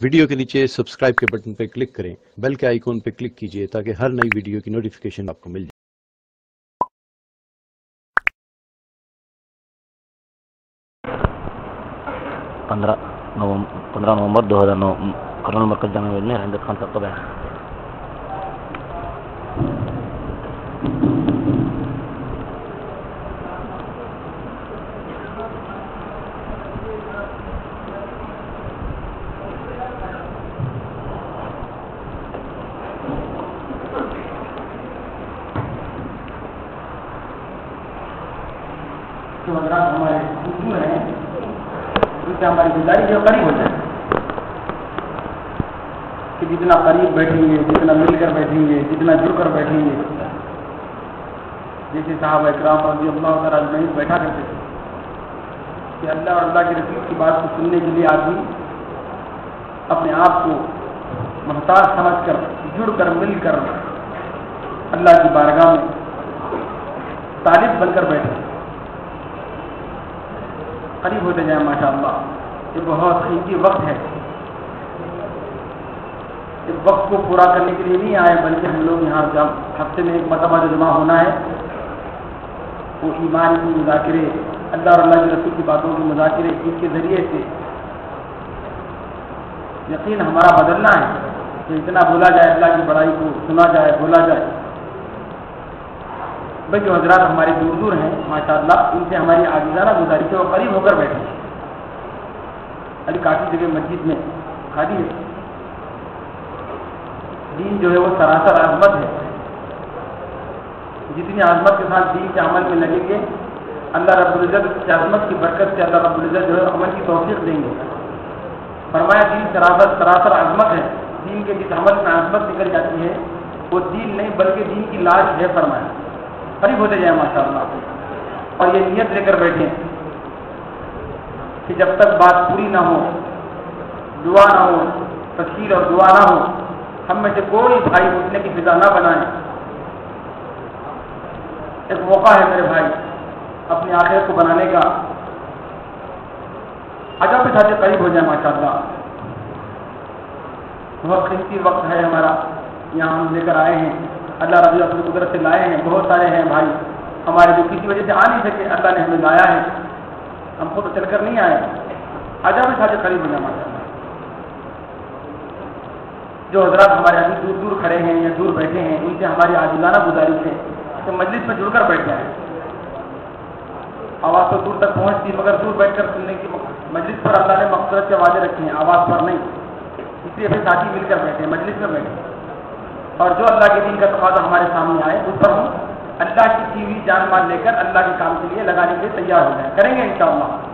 Video के नीचे subscribe के बटन पर क्लिक करें। बेल के आइकॉन पर क्लिक कीजिए ताकि हर नई वीडियो की नोटिफिकेशन आपको मिल जाए। पंद्रह नवंबर पंद्रह दो हज़ार नौ। कर्नल मरकज जामा में हरिंदर खान साहब का बयान जो हजरात हमारे बुज़ुर्ग हैं उनसे जो करीब हो जाए। कि जितना करीब बैठेंगे, जितना मिलकर बैठेंगे, जितना जुड़कर बैठेंगे। जैसे साहब इकराम रज़ी अल्लाह तआला नहीं बैठा करते थे, कि अल्लाह और अल्लाह के रसूल की बात को सुनने के लिए आदमी अपने आप को मोहताज समझकर, जुड़कर, मिलकर अल्लाह की बारगाह में तालिब बनकर बैठे। करीब होते जाए माशाअल्लाह ये बहुत कीमती वक्त है। इस वक्त को पूरा करने के लिए नहीं आए, बल्कि हम लोग यहाँ जब हफ़्ते में एक मरतबा जो जमा होना है, वो ईमान की मुजाकरे, अल्लाह और अल्लाह के रसूल की बातों के मुजाकरे इसके ज़रिए से यकीन हमारा बदलना है तो इतना बोला जाए, अल्लाह की बड़ाई को सुना जाए, बोला जाए। भाई जो हजरात हमारे दूर दूर हैं, माशाल्लाह, उनसे हमारी आजिजाना गुजारिश है वो करीब होकर बैठे अभी काफ़ी जगह मस्जिद में खाली है, दीन जो है वो सरासर आजमत है। जितनी आजमत के साथ दीन के अमल में लगेंगे, अल्लाह रबुल्ज़त की आजमत की बरकत से अल्लाह रबुल्ज़त जो है अमल की तोफ़ीक देंगे। फरमाया दीन सरासर सरासर आजमत है। दीन के जिस अमल में आजमत निकल जाती है, वो दीन नहीं, बल्कि दीन की लाश है, फरमाया। करीब होते जाए, माशाल्लाह। और ये नियत लेकर बैठे कि जब तक बात पूरी ना हो, दुआ ना हो, तस्वीर और दुआ ना हो, हम में से कोई भाई उठने की फिजा ना बनाए। एक मौका है मेरे भाई, अपनी आखिरत को बनाने का। अजब के साथ करीब हो जाए, माशाल्लाह। बहुत कीमती वक्त है हमारा, यहाँ हम लेकर आए हैं। अल्लाह रबी अपनी कुदरत से लाए हैं, बहुत सारे हैं भाई। हमारे जो किसी वजह से आ नहीं सके, अल्लाह ने हमें लाया है। हम खुद चलकर नहीं आए। आजा के साथ करीब हो माशाल्लाह जो हजरात हमारे अभी दूर दूर खड़े हैं या दूर बैठे हैं, उनसे हमारी आजिलाना गुजारिश है कि मजलिस में जुड़कर बैठ जाए। आवाज़ तो दूर तक पहुँचती, मगर दूर बैठकर सुनने की मजलिस पर अल्लाह ने मकसरत के वादे रखे हैं, आवाज़ पर नहीं। इसलिए फिर साथी मिलकर बैठे मजलिस में बैठे और जो अल्लाह के दिन का तकाजा हमारे सामने आए, उस पर हम अल्लाह की की हुई जान माल लेकर अल्लाह के काम के लिए लगाने के लिए तैयार हो जाए। करेंगे इंशाअल्लाह।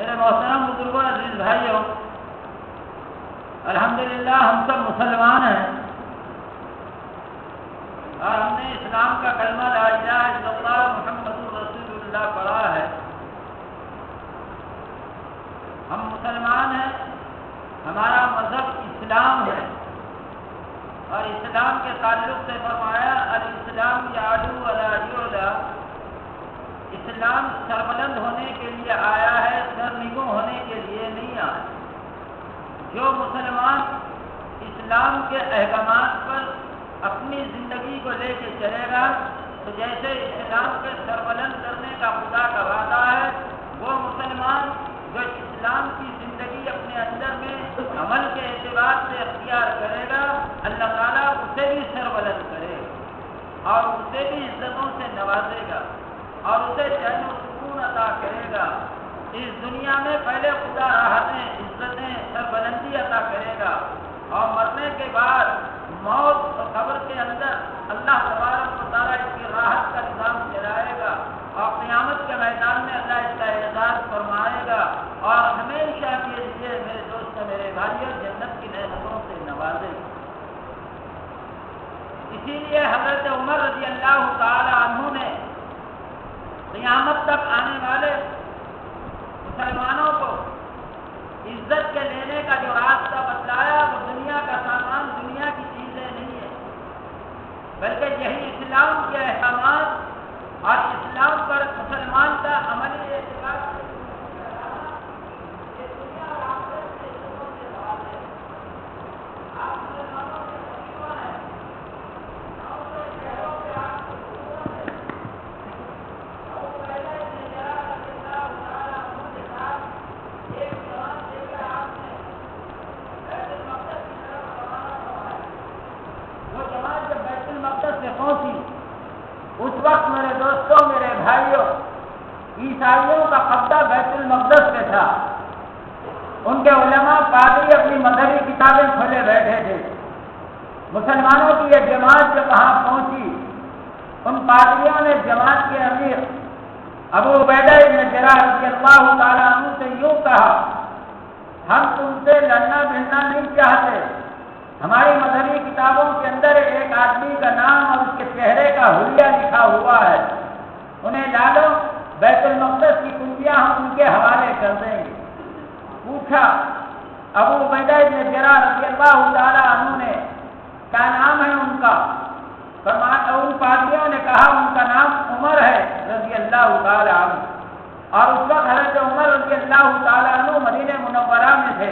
मेरे मोहतरम बुज़ुर्गों अज़ीज़ भाइयों, अल्हम्दुलिल्लाह हम सब मुसलमान हैं। और हमने इस्लाम का कलमा ला इलाहा इल्लल्लाह मुहम्मदुर रसूलुल्लाह पढ़ा है। हम मुसलमान हैं, हमारा मज़हब इस्लाम है। और इस्लाम के ताल्लुक से फरमाया अल इस्लाम या याडू अला इस्लाम सरबलंद होने के लिए आया है सरनिगो होने के लिए नहीं आया। जो मुसलमान इस्लाम के अहकाम पर अपनी ज़िंदगी को लेके चलेगा तो जैसे इस्लाम के सरबलंद करने का खुदा का वादा है, वो मुसलमान जो इस्लाम की ज़िंदगी अपने अंदर में अमल के एतबार से अख्तियार करेगा, अल्लाह ताला उसे भी सरबलंद करेगा और उसे भी इज्जतों से नवाजेगा। और उसे चैन सुकून अदा करेगा। इस दुनिया में पहले खुदा राहतें, इज्जतें, सरबलंदी अदा करेगा। और मरने के बाद मौत और खबर के अंदर अल्लाह तबारक तारा इसकी राहत का निज़ाम चलाएगा और क़यामत के मैदान में अल्लाह इसका एजाज फरमाएगा। और हमेशा के लिए मेरे दोस्त मेरे भाइयों, जन्नत की नहमतों से नवाजेगा इसीलिए हज़रत उमर रज़ी अल्लाह तु ने क़यामत तक आने वाले मुसलमानों को इज़्ज़त के लेने का जो रास्ता बतलाया, वो दुनिया का सामान दुनिया की चीज़ें नहीं है। बल्कि यही इस्लाम के अहकाम और इस्लाम पर मुसलमान का अमली एतबार वो जमात जब बैतुल मक़दस में पहुँची उस वक्त मेरे दोस्तों मेरे भाइयों ईसाइयों का कब्जा बैतुल मक़दस में था उनके उलमा पादरी अपनी मजहबी किताबें खोले बैठे थे मुसलमानों की यह जमात जब वहाँ पहुँची, उन पादरियों ने जमात के अमीर अबू उबैदा इब्न जरा रज़ी अल्लाह तआला से यूँ कहा, हम तुमसे लड़ना भिड़ना नहीं चाहते। हमारी मजहबी किताबों के अंदर एक आदमी का नाम और उसके चेहरे का हुलिया लिखा हुआ है। उन्हें डालो बैतुल मक़दस की कुंजियाँ हम उनके हवाले कर देंगे। पूछा, अबू उबैदा इब्न जरा रज़ी अल्लाह तआला ने क्या नाम है उनका। फरमाया उन ने कहा, उनका नाम उमर है रज़ी अल्लाह तआला और उस वक्त हज़रत उमर रज़ी अल्लाह अन्हु मदीने मुनव्वरा में थे।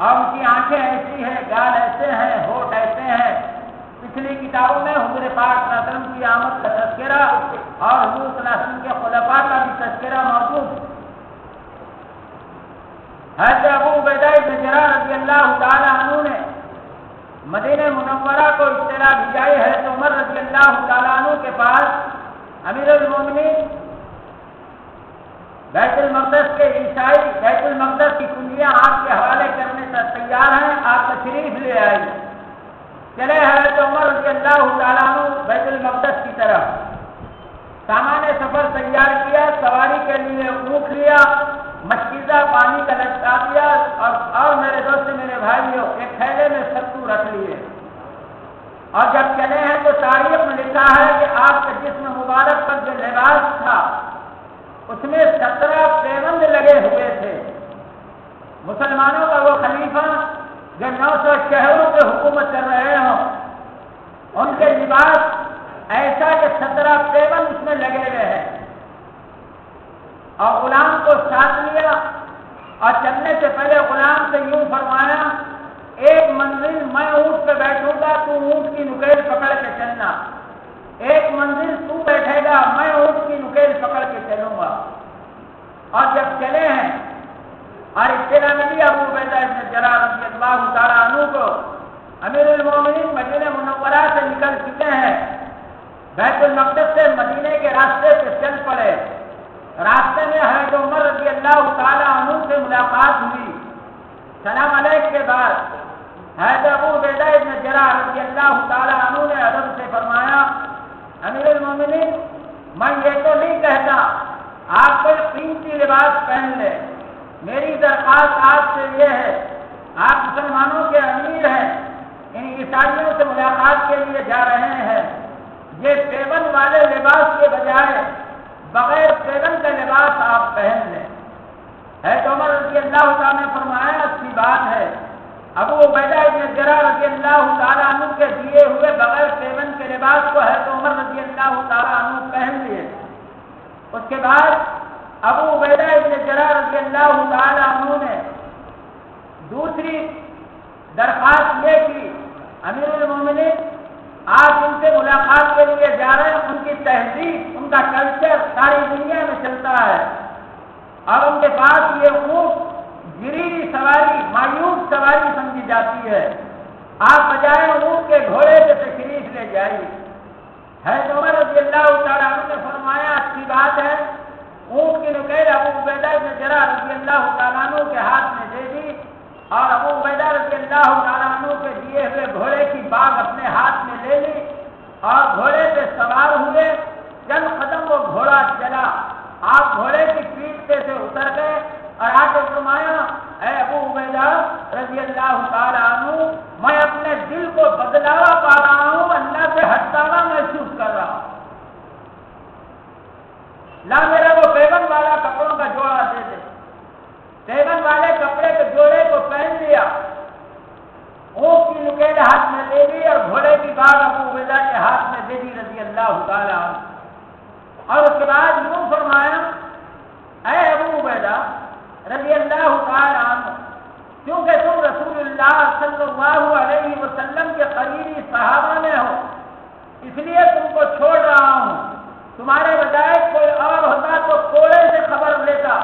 और उनकी आँखें ऐसी हैं, गाल ऐसे हैं, होठ ऐसे हैं। पिछली किताबों में हुजूर पाक वसल्लम की आमद का तस्करा और हुजूर के खुलफा का भी तस्करा मौजूद। हज़रत अबू जरा रज़ी अल्लाह ने मदीने मुनव्वरा को इत्तला भिजाई है तो उमर रज़ी अल्लाह अन्हु के पास अमीरुल मोमिनीन बैतुल मक़दस के ईसाई बैतुल मक़दस की कुंजियाँ आपके हवाले करने तक तैयार हैं, आप तशरीफ़ ले आई चले हैं तो उमर रज़ी अल्लाह अन्हु बैतुल मक़दस की तरफ़। सामान्य सफ़र तैयार किया, सवारी के लिए ऊँट लिया मशकीजा पानी का लटका दिया और और मेरे दोस्त, मेरे भाइयों, एक थैले में सत्तू रख लिए। और जब चले हैं तो तारीफ़ में लिखा है कि आपके जिसम मुबारक पर जो लिबास था, उसमें सत्रह पेबंद लगे हुए थे। मुसलमानों का वो खलीफा, जो नौ सौ शहरों पे हुकूमत कर रहे हों, उनके लिबास ऐसा कि सत्रह पेबंद उसमें लगे हुए हैं। और गुलाम को साथ लिया और चलने से पहले गुलाम से यूँ फरमाया, एक मंजिल मैं ऊँट पे बैठूँगा, तू ऊँट की नुकेल पकड़ के चलना। एक मंजिल तू बैठेगा, मैं ऊँट की नुकेल पकड़ के चलूँगा। और जब चले हैं, और इतना नबी अबू बैदा इसने जरा रबी अल्लाह अनु को अमीर मोमिनीन मदीने मुनव्वरा से निकल चुके हैं। बैतुल मकदस से मदीने के रास्ते पे चल पड़े। रास्ते में हज़रत उमर रज़ी अल्लाह अनु से मुलाकात हुई। सलाम अलैक के बाद हैदर अबू बेदा इब्न जरा रज़ी अल्लाह अनु ने अदब से फरमाया, अमीरुल मोमिनीन, मैं ये तो नहीं कहता, आप कोई कीमती लिबास पहन ले। मेरी दरख्वास्त आपसे ये है, आप मुसलमानों के अमीर हैं, इन ईसाइयों से मुलाकात के लिए जा रहे हैं। ये पेवन वाले लिबास के बजाय बगैर पेवन का लिबास आप पहन लें है तो उमर रज़ी अल्लाह ने फरमाया, अच्छी बात है। अबू उबैदा इब्न जरा रज़ी अल्लाह अन्हु के दिए हुए बगैर पेवन के लिबास को है तो उमर रज़ी अल्लाह अन्हु पहन लिए उसके बाद अबू उबैदा इब्न जरा रज़ी अल्लाह ने दूसरी दरखास्त ये की, अमीरुल मोमिनीन आप उनसे मुलाकात के लिए जा रहे हैं, उनकी तहजीब, उनका कल्चर सारी दुनिया में चलता है। और उनके पास ये ऊँट गिरीरी सवारी, मायूस सवारी समझी जाती है। आप बजाय ऊँट के घोड़े से तशरीफ़ ले जाइए। है उमर अल्लाह ने फरमाया, अच्छी बात है, ऊँट की नुकैल अबू उबैदा ने जरा रज़ी अल्लाह के हाथ में दे दी। और अबू उबैदा रज़ी अल्लाह के दिए हुए घोड़े की बाग अपने हाथ में ले ली और घोड़े पे सवार हुए। चंद कदम वो घोड़ा चला। आप घोड़े की पीठ पे से उतर गए और आके फरमाया है अबू उबैदा रज़ी अल्लाह तु मैं अपने दिल को बदलावा पा रहा हूँ, अल्लाह से हटतावा महसूस कर रहा हूँ। ला मेरा वो बेगन वाला कपड़ों का जोड़ा दे दे। बेगन वाले कपड़े के जोड़े को पहन लिया। ऊँट की नुकेल हाथ में ले ली और घोड़े की बाग अबू उबैदा के हाथ में दे दी रज़ी अल्लाह और उसके बाद यूँ फरमाया अय अबू उबैदा रज़ी अल्लाह क्योंकि तुम रसूलुल्लाह सल्लल्लाहु अलैहि वसल्लम के करीबी सहाबा में हो, इसलिए तुमको छोड़ रहा हूँ। तुम्हारे बजाय कोई और होता तो कोड़े से खबर लेता।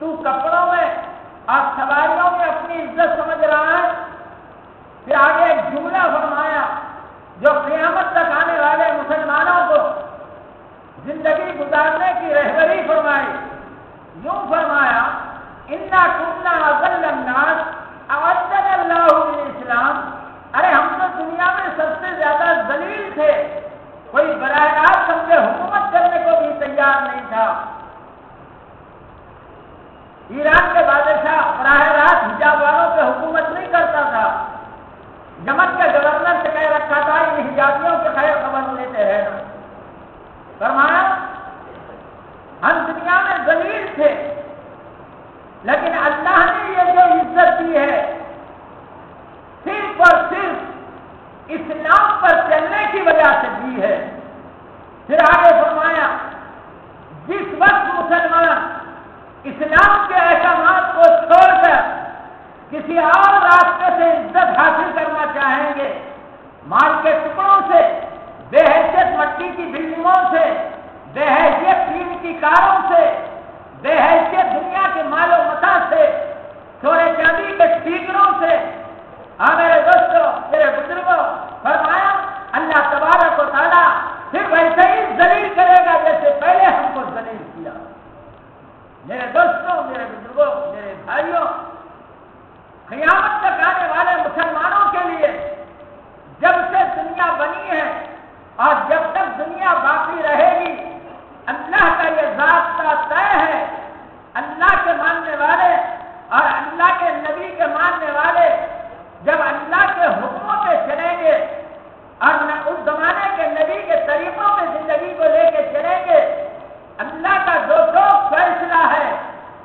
तू कपड़ों में और सवारियों में अपनी इज़्ज़त समझ रहा है? फिर आगे एक जुमला फरमाया, जो क्यामत तक आने वाले मुसलमानों को ज़िंदगी गुजारने की रहबरी फरमाई यूँ फरमाया, इन्ना कुन्ना अजल्लन्नास अवद्दन अल्लाह इस्लाम। अरे, हम तो दुनिया में सबसे ज़्यादा जलील थे। कोई बरह रास्त हुकूमत करने को भी तैयार नहीं था। ईरान के बादशाह बराह रात हिजाब वालों पे हुकूमत नहीं करता था। यमन के गवर्नर से कह रखा था, इन हिजाबियों के खैर खबर लेते हैं फरमाया, हम दुनिया में जलील थे, लेकिन अल्लाह ने ये जो इज़्ज़त दी है सिर्फ़ और सिर्फ़ इस्लाम पर चलने की वजह से दी है। फिर आगे फरमाया, जिस वक्त मुसलमान इस्लाम के अहकाम को छोड़कर किसी और रास्ते से इज़्ज़त हासिल करना चाहेंगे। माल के टुकड़ों से, बेहैसियत मट्टी की बिल्डिंगों से, बेहैसियत टीम की कारों से, बेहैसियत दुनिया के मालो मता से सोने चांदी के स्पीकरों से। हाँ मेरे दोस्तों, मेरे बुज़ुर्गों, फरमाया, अल्लाह तबारक को ताला फिर वैसे ही जलील करेगा जैसे पहले हमको जलील मेरे दोस्तों, मेरे बुज़ुर्गों, मेरे भाइयों खयामत तक आने वाले मुसलमानों के लिए जब से दुनिया बनी है और जब तक दुनिया बाकी रहेगी, अल्लाह का ये रास्ता तय है। अल्लाह के मानने वाले और अल्लाह के नबी के मानने वाले जब अल्लाह के हुक्मों पे चलेंगे और उस जमाने के नबी के तरीकों पे ज़िंदगी को लेके चलेंगे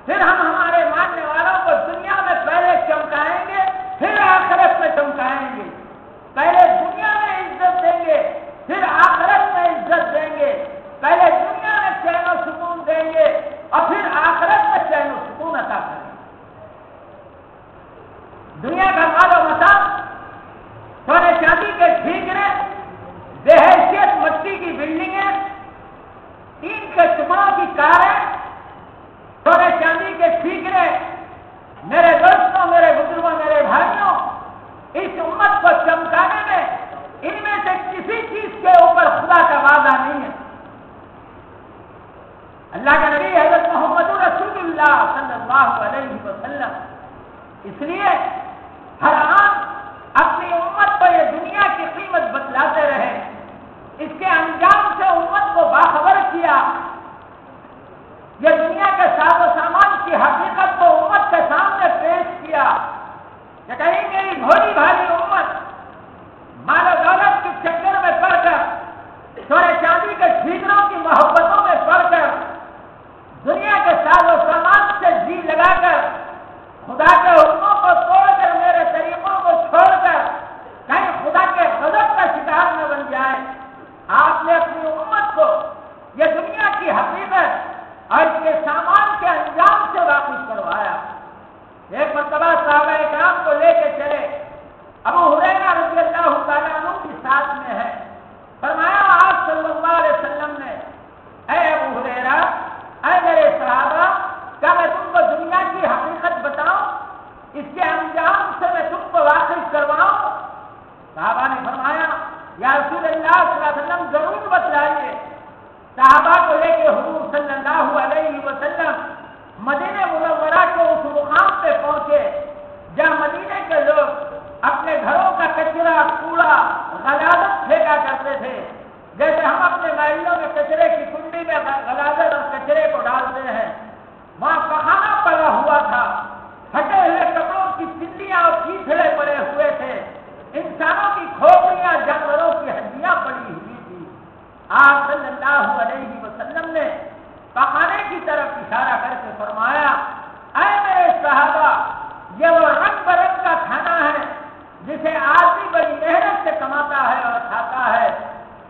फिर हम हमारे मानने वालों को दुनिया में पहले चमकाएँगे, फिर आखिरत में चमकाएँगे। पहले दुनिया में इज़्ज़त देंगे, फिर आखिरत में इज़्ज़त देंगे। पहले दुनिया में चैन सुकून देंगे और फिर आखिरत में चैन सुकून अता करेंगे। दुनिया का मालो मता सोने चांदी के ठीकरे, बेहैसियत मट्टी की बिल्डिंगें टीन के टुकड़ों की कारें सोने चांदी के ठीकरे मेरे दोस्तों, मेरे बुज़ुर्गों, मेरे भाइयों, इस उम्मत को चमकाने में इनमें से किसी चीज़ के ऊपर खुदा का वादा नहीं है। अल्लाह का नबी हज़रत मोहम्मद रसूलुल्लाह सल्लल्लाहु अलैहि वसल्लम, इसलिए हर आम अपनी उम्मत को ये दुनिया की कीमत बतलाते रहे इसके अंजाम से उम्मत को बाखबर किया ये दुनिया के साजो सामान की हकीकत को उम्मत के सामने पेश किया। कि कहीं मेरी भोली भारी उम्मत मानव दौलत के चक्कर में पड़कर सोने चांदी के ठीकरों की मोहब्बतों में पड़कर दुनिया के साजो सामान से जी लगाकर खुदा के हुक्मों को तोड़कर मेरे तरीकों को छोड़कर कहीं खुदा के गजब का शिकार न बन जाए आपने अपनी उम्मत को यह दुनिया की हकीकत और इसके सामान के अंजाम से वाकिफ करवाया एक मरतबा साहबा काम को लेके चले अबू हुरैरा रज़ी अल्लाह तआला की साथ में है फरमाया आप सल्लल्लाहु अलैहि वसल्लम ने ऐ अबू हुरैरा ऐ मेरे सहाबा क्या मैं तुमको दुनिया की हकीकत बताऊँ इसके अंजाम से मैं तुमको वाकिफ करवाऊं साहबा ने फरमाया या रसूल अल्लाह सल्लल्लाहु अलैहि वसल्लम ज़रूर बतलाइए साहबा को लेके हुजूर सल्लल्लाहु अलैहि वसल्लम मदीने मुनव्वरा के उस मुकाम पे पहुँचे। जहाँ मदीने के लोग अपने घरों का कचरा कूड़ा गलादत फेंका करते थे, जैसे हम अपने महलों में कचरे की कुंडी में गलादत और कचरे को डालते हैं। वहाँ पखाना पड़ा हुआ था। फटे हुए कपड़ों की चिल्लियाँ और कीथड़े पड़े हुए थे। इंसानों की खोपड़ियाँ, जानवरों की हड्डियाँ पड़ी हुई थी। आप सल्लल्लाहु वसल्लम ने पखाने की तरफ़ इशारा करके फरमाया सहाबा ये वो रंग बरंग का खाना है, जिसे आदमी बड़ी मेहनत से कमाता है और खाता है।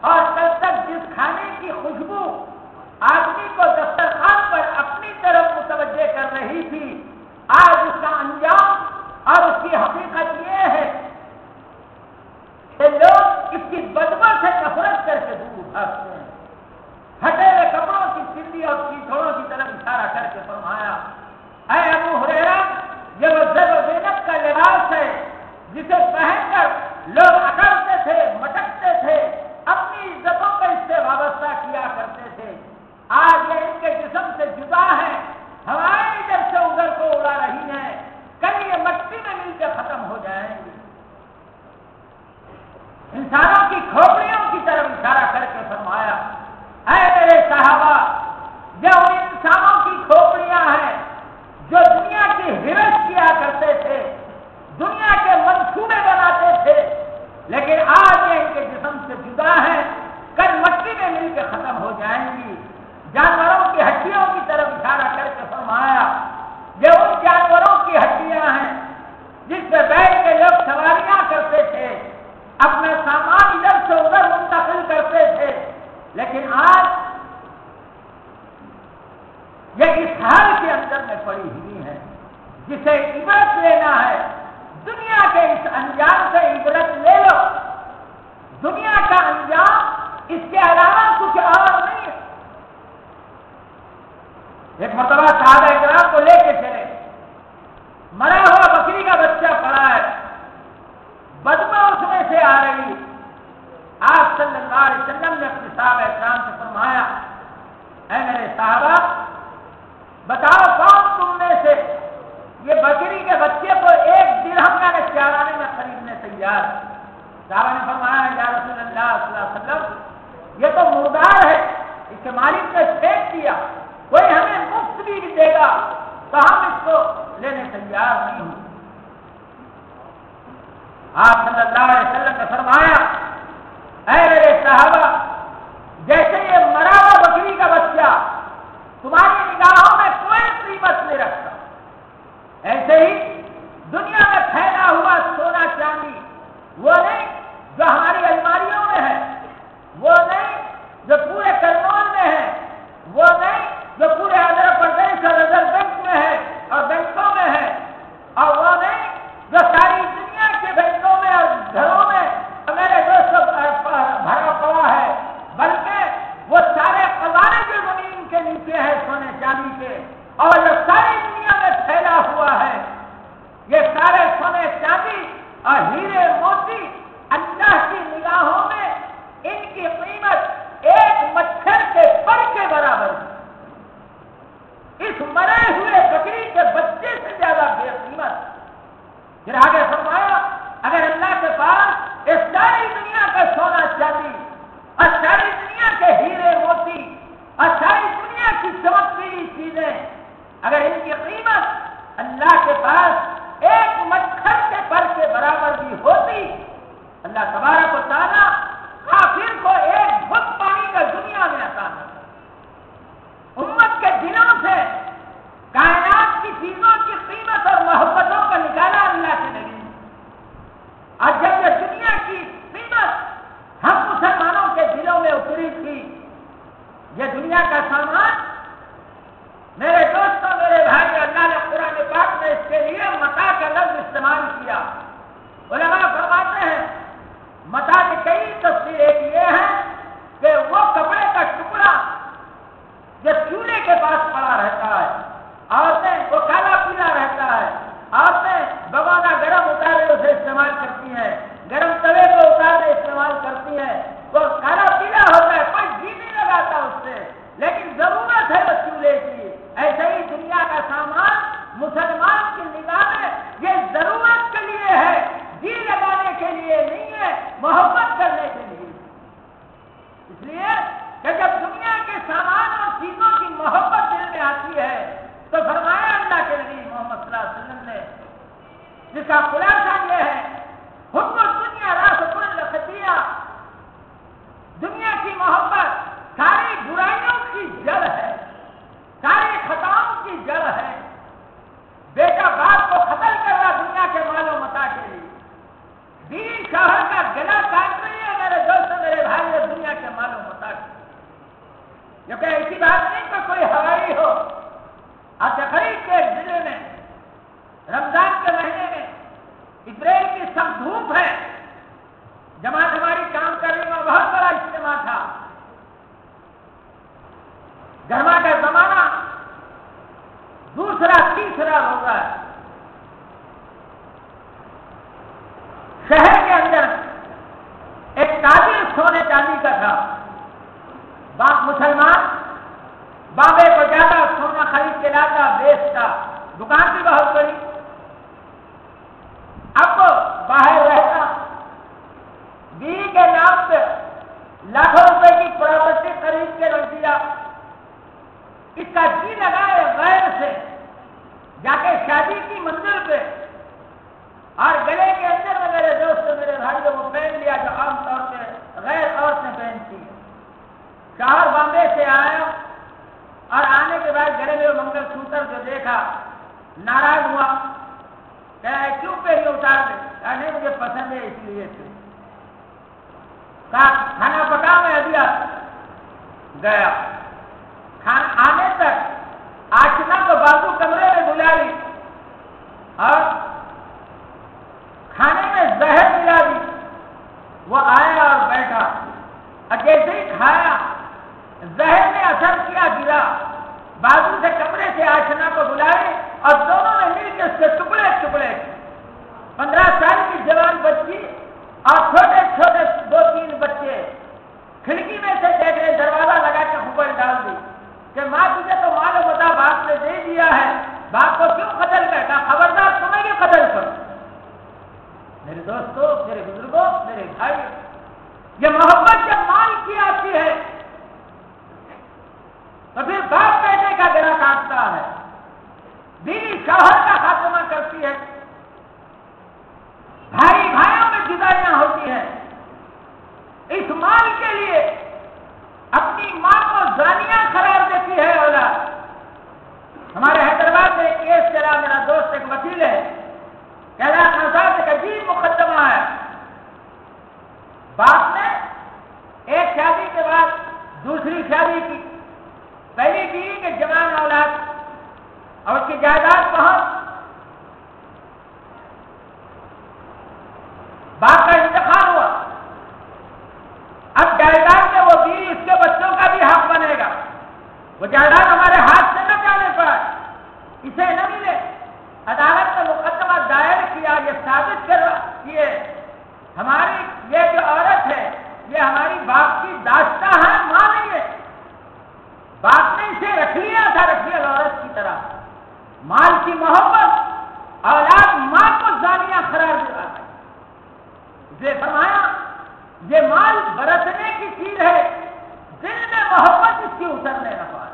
और कल तक जिस खाने की खुशबू आदमी को दफ्तर खान पर अपनी तरफ़ मुतवजह कर रही थी आज उसका अंजाम और उसकी हकीकत ये है कि लोग इसकी बदबू से नफरत करके दूर भागते हैं हटे हुए कपड़ों की सिंधी और कीचड़ों की तरफ़ इशारा करके फरमाया अय अबू हुरैरा ये वो जब बेनत का लिबास है जिसे पहनकर लोग अकड़ते थे मटकते थे अपनी इज्जतों को इससे वाबस्ता किया करते थे आज ये इनके जिस्म से जुदा है हवाएँ इधर से उधर को उड़ा रही हैं कल ये मट्टी में मिलकर खत्म हो जाएँगे इंसानों की खोपड़ियों की तरफ़ इशारा करके फरमाया है मेरे साहबा ये उन इंसानों की खोपड़ियाँ हैं जो दुनिया की हिरस किया करते थे दुनिया के मंसूबे बनाते थे लेकिन आज ये इनके जिस्म से जुदा है कल मट्टी में मिलकर खत्म हो जाएँगी जानवरों की हड्डियों की तरफ़ इशारा करके फरमाया ये उन जानवरों की हड्डियाँ हैं जिस पर बैठ के लोग सवारियाँ करते थे अपना सामान इधर से उधर मुंतकिल करते थे लेकिन आज यह इस हाल के अंदर में पड़ी हुई है जिसे इबरत लेना है दुनिया के इस अंजाम से इबरत ले लो दुनिया का अंजाम इसके अलावा कुछ और नहीं है एक मरतबा साहब एक को लेके चले। दुनिया की माल की मोहब्बत औलाद माँ को जानिया खरार दिला ये फरमाया, ये माल बरतने की चीज़ है, दिल में मोहब्बत इसकी उतरने लगा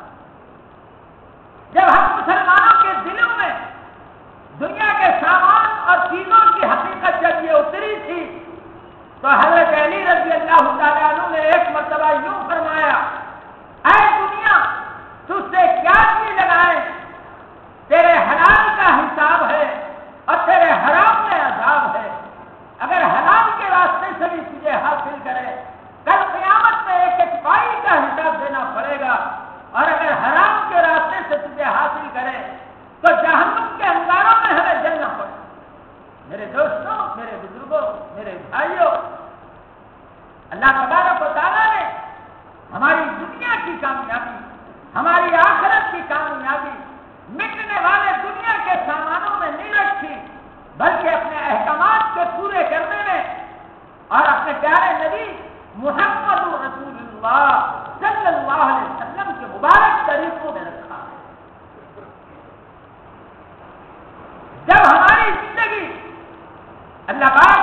जब हम मुसलमानों के दिलों में दुनिया के सामान और चीज़ों की हकीकत जब ये उतरी थी तो हज़रत अली रज़ी अल्लाह ने एक मरतबा यूँ फरमाया अल्लाह तबारक वाली ने हमारी दुनिया की कामयाबी, हमारी आखरत की कामयाबी, मिटने वाले दुनिया के सामानों में नहीं रखी बल्कि अपने अहकाम को पूरे करने में और अपने प्यारे नबी मुहम्मद रसूलुल्लाह के मुबारक तरीकों में रखा है। जब हमारी ज़िंदगी अल्लाह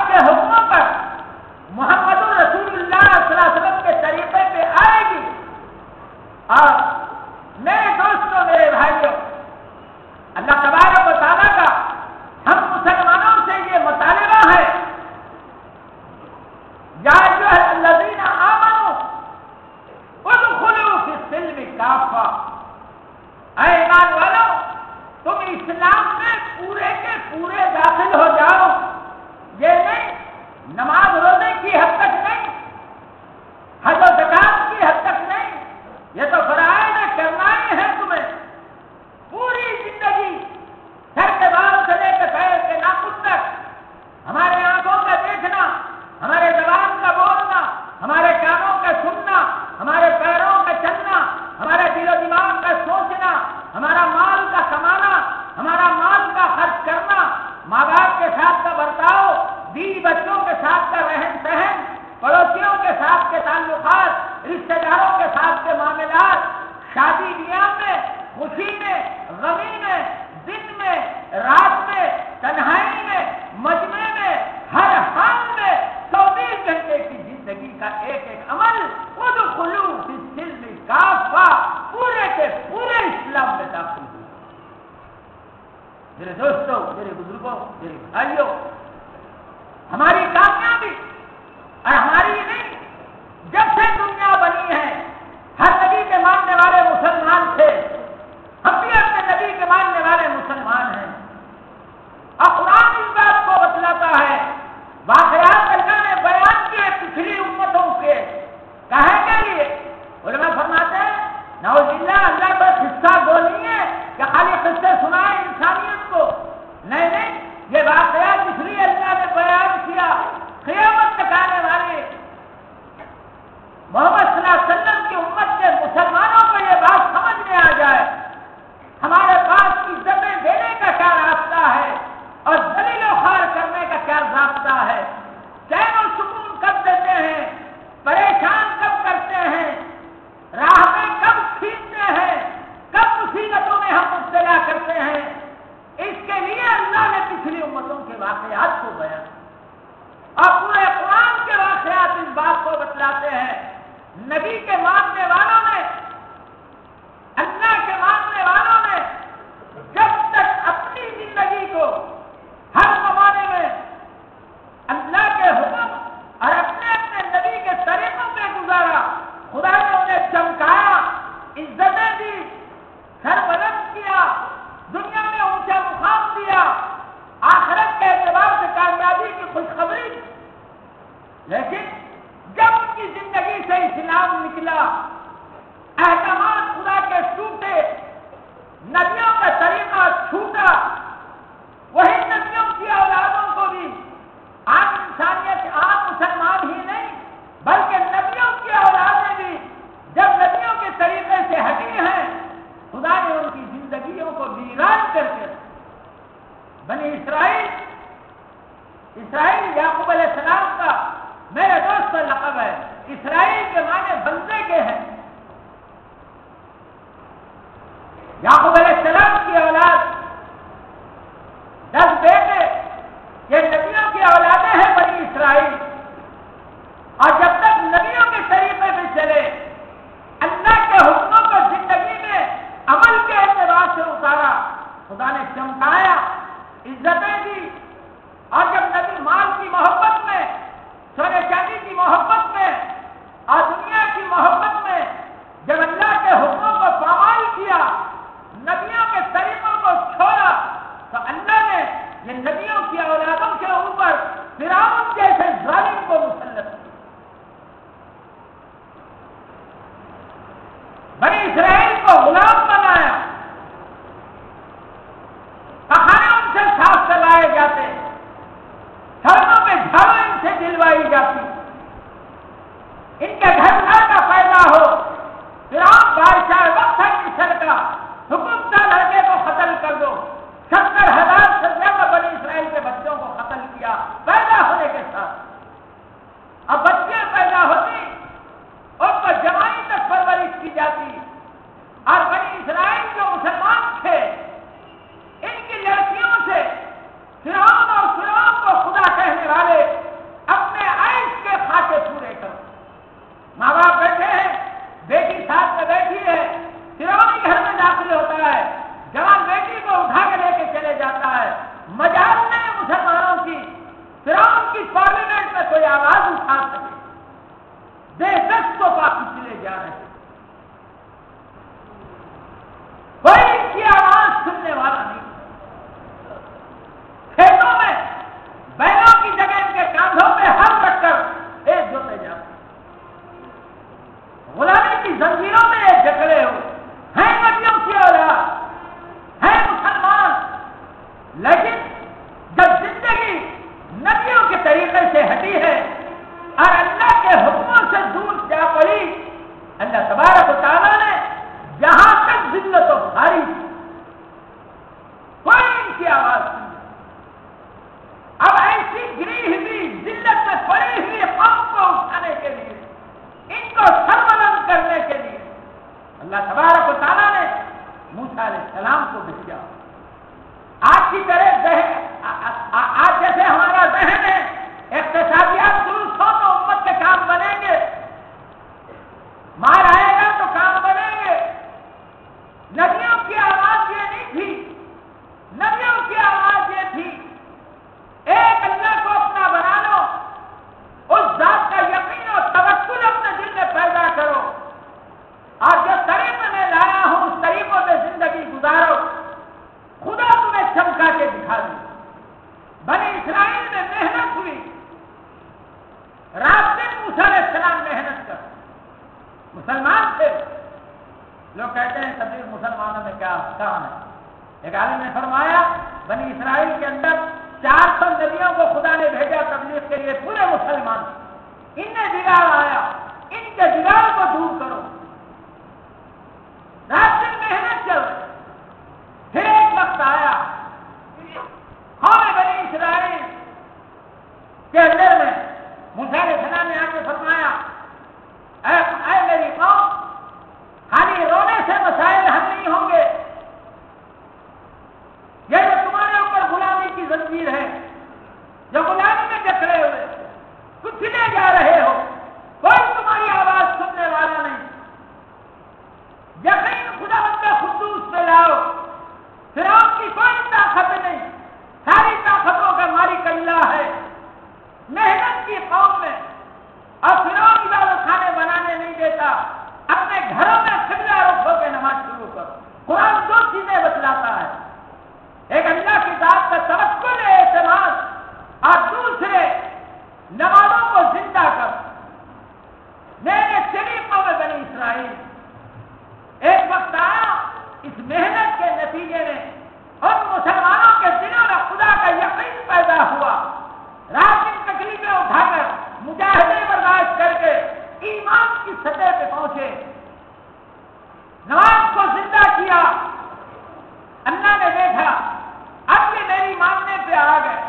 पे आ गए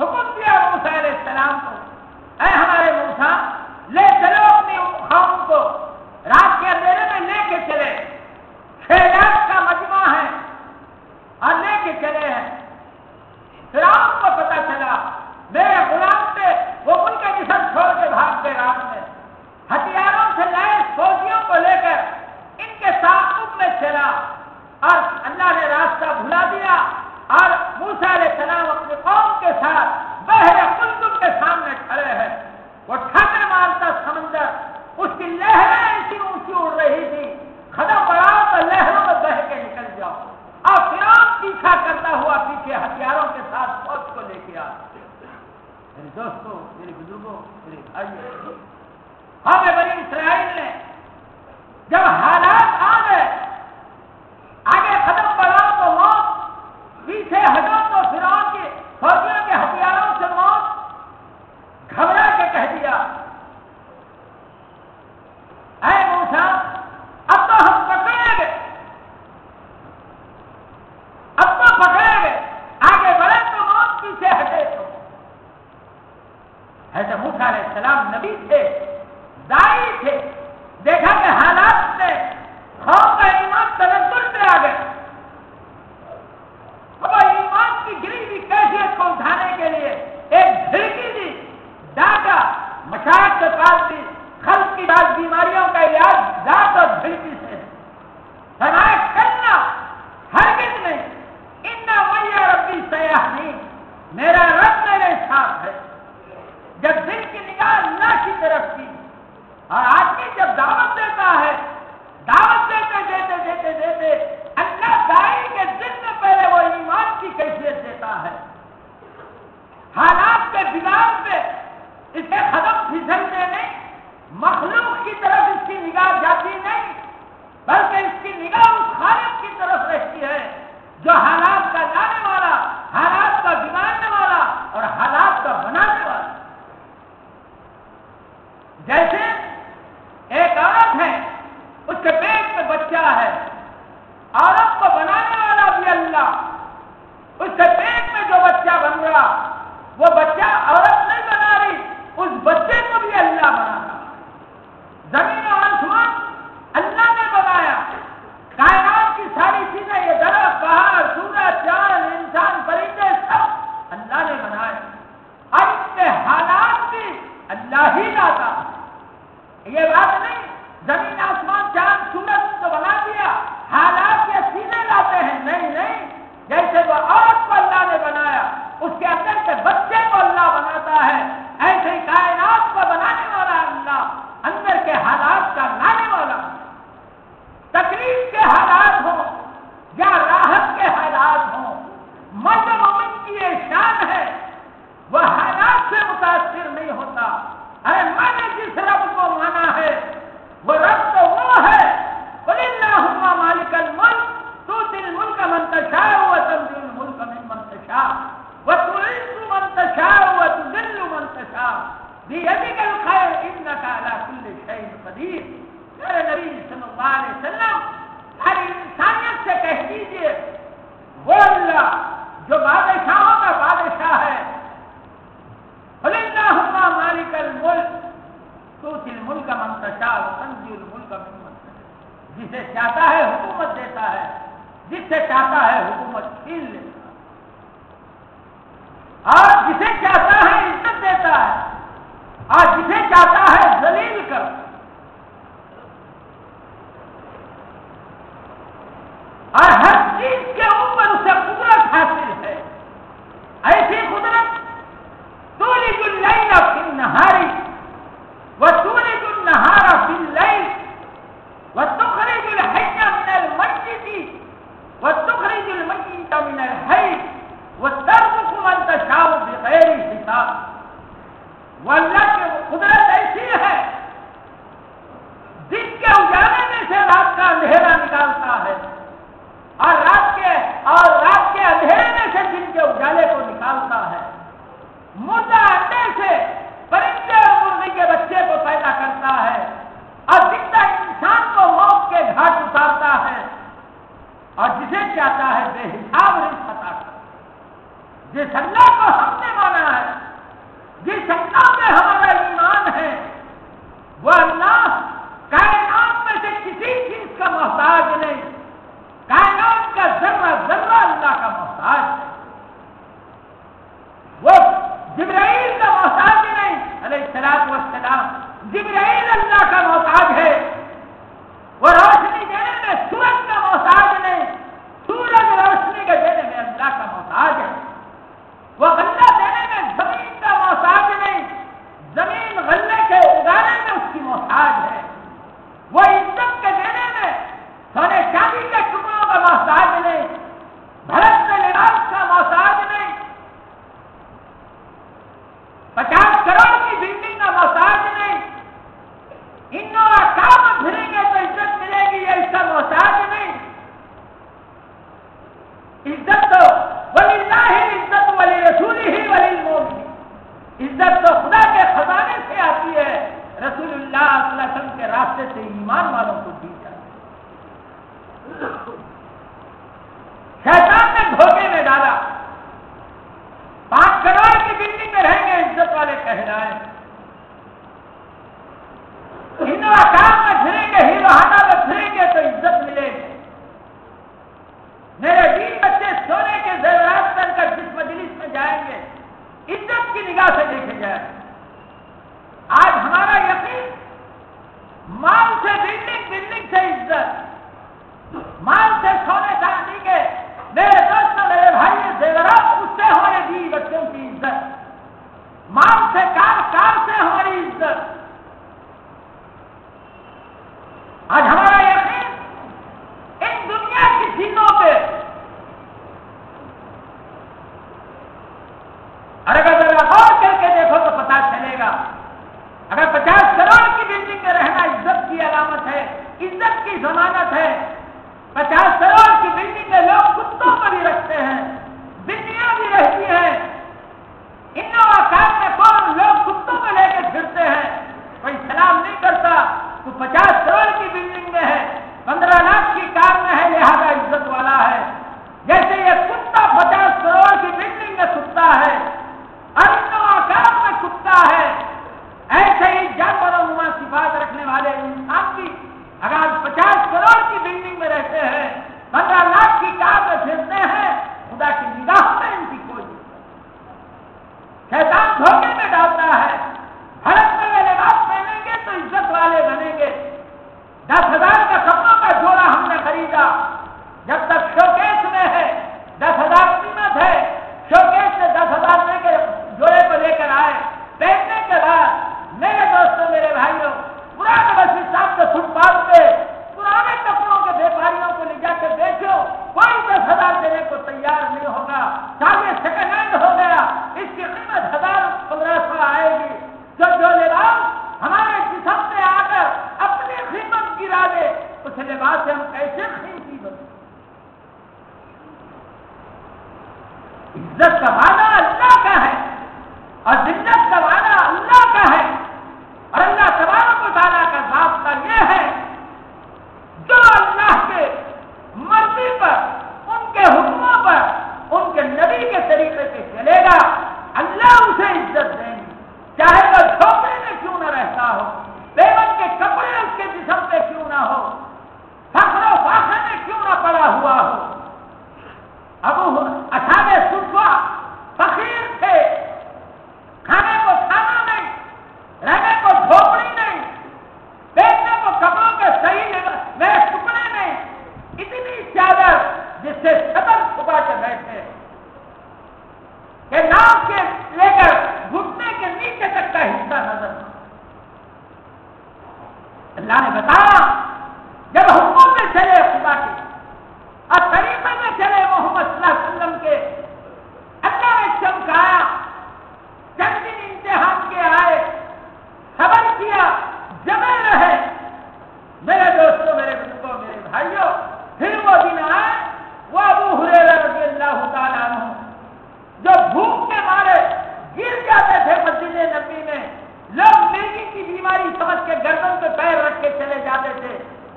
हुक्म दिया मूसा सलाम को। लहरें ऐसी ऊँची उड़ रही थी। खदा पड़ा तो लहरों में बह के निकल जाओ। और फिर पीछा करता हुआ पीछे हथियारों के साथ फौज को लेके आते मेरे दोस्तों, मेरे बुज़ुर्गों, मेरे भाइयों, हमें बनी इसराइल ने जब हालात आ गए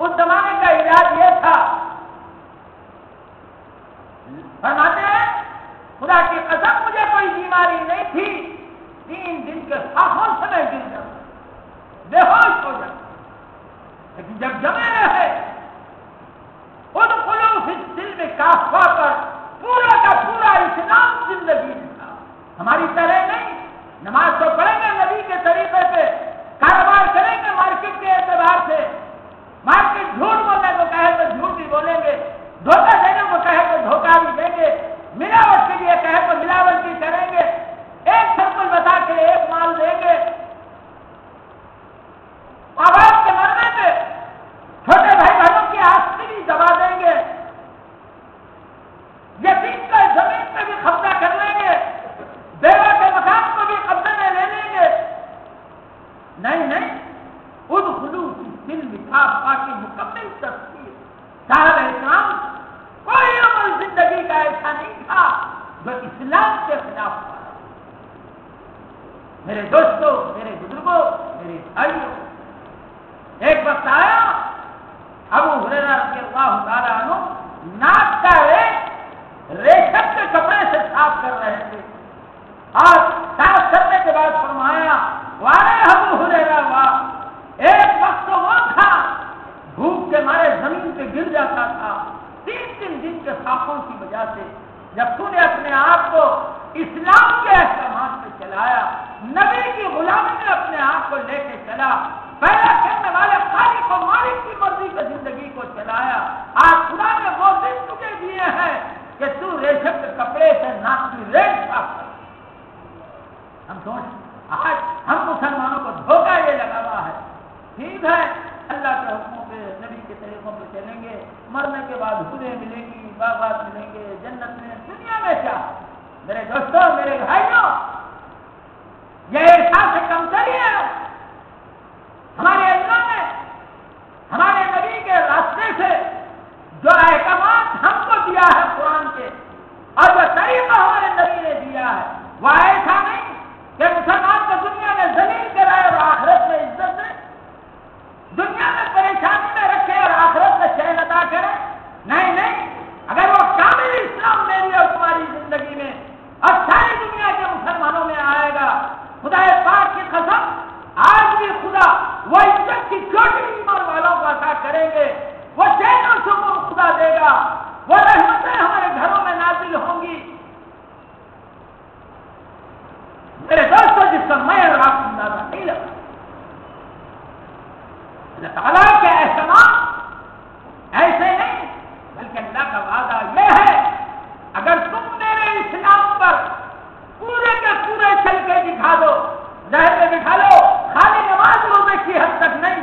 उस जमाने का इलाज यह था। फरमाते हैं, खुदा की कसम, मुझे कोई बीमारी नहीं थी। तीन दिन के साहों से मैं गिर जाता। बेहोश हो जाता। लेकिन जब जमे रहे, उन फुलों से दिल में काफा पर पूरा का पूरा इस्लाम ज़िंदगी था हमारी तरह नहीं, नमाज़ तो पढ़ेंगे नबी के तरीके से, कारोबार करेंगे मार्केट के एतबार से। मार्केट झूठ बोलने को कहे तो झूठ ही बोलेंगे। धोखा देने को कहे तो धोखा भी देंगे। मिलावट के लिए कहे तो मिलावट भी करेंगे। एक सर्कल बता के एक माल देंगे। आवाज़ के मरने पे छोटे भाई बहनों की आस्ती भी दबा देंगे। यतीम का ज़मीन पे भी कब्जा कर लेंगे। देवा के मकान को भी कब्जे में ले लेंगे। नहीं नहीं उद खुदू दिल बिठा पाके मुकम्मल तस्वीर। साहब एहतराम कोई अमल ज़िंदगी का ऐसा नहीं था जो इस्लाम के खिलाफ मेरे दोस्तों, मेरे बुज़ुर्गों, मेरे भाइयों, एक वक्त आया, अब हुरेरा के अल्लाह तारा नाक का रेख रेशम के कपड़े से साफ़ कर रहे थे। और साफ़ करने के बाद फरमाया वाले हम हुरेरा, वाह एक वक्त तो वो था भूख के मारे ज़मीन पे गिर जाता था। तीन तीन दिन के साफों की वजह से जब तूने अपने आप को इस्लाम के अहकाम पे चलाया। नबी की गुलामी में अपने आप को लेके चला। पैदा करने वाले खालिक को मालिक की मर्ज़ी की ज़िंदगी को चलाया। आज खुदा ने वो दिन तुझे दिए हैं कि तू रेशम के कपड़े से नाक की रेत हम सोच आज हम मुसलमानों को धोखा ये लगा हुआ है। ठीक है। अल्लाह के हुक्मों पे नबी के तरीकों पे चलेंगे। मरने के बाद खुदे मिलेंगी, बागात मिलेंगे, जन्नत में, दुनिया में क्या? मेरे दोस्तों, मेरे भाइयों, ये एहसास कमतरी है हमारे अल्लाह ने हमारे नबी के रास्ते से जो अहकाम हमको दिया है कुरान के, और जो तरीका हमारे नबी ने दिया है वह ऐसा नहीं कि मुसलमान को दुनिया में ज़मीन कराए और आखिरत में इज़्ज़त दे। दुनिया में परेशानी में रखे और आखिरत में चैन अदा करे। नहीं नहीं। अगर वो कामिल इस्लाम मेरी और तुम्हारी ज़िंदगी में और सारी दुनिया के मुसलमानों में आएगा खुदा पाक की कसम, आज भी खुदा वो इज़्ज़त की छोटी ईमान वालों को अता करेंगे। वो चैन और सुकून खुदा देगा। वो रहमतें हमारे घरों में नाजिल होंगी। मेरे दोस्तों, जिसका मैं और आप अंदाज़ा नहीं लगा। अल्लाह ताला के एहसान ऐसे नहीं, बल्कि अल्लाह का वादा यह है, अगर तुम मेरे इस्लाम पर पूरे के पूरे चल के दिखा दो, जहर में दिखा लो खाली नमाज़ रोज़े की हद तक नहीं।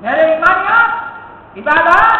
मेरे ईमानियात इबादत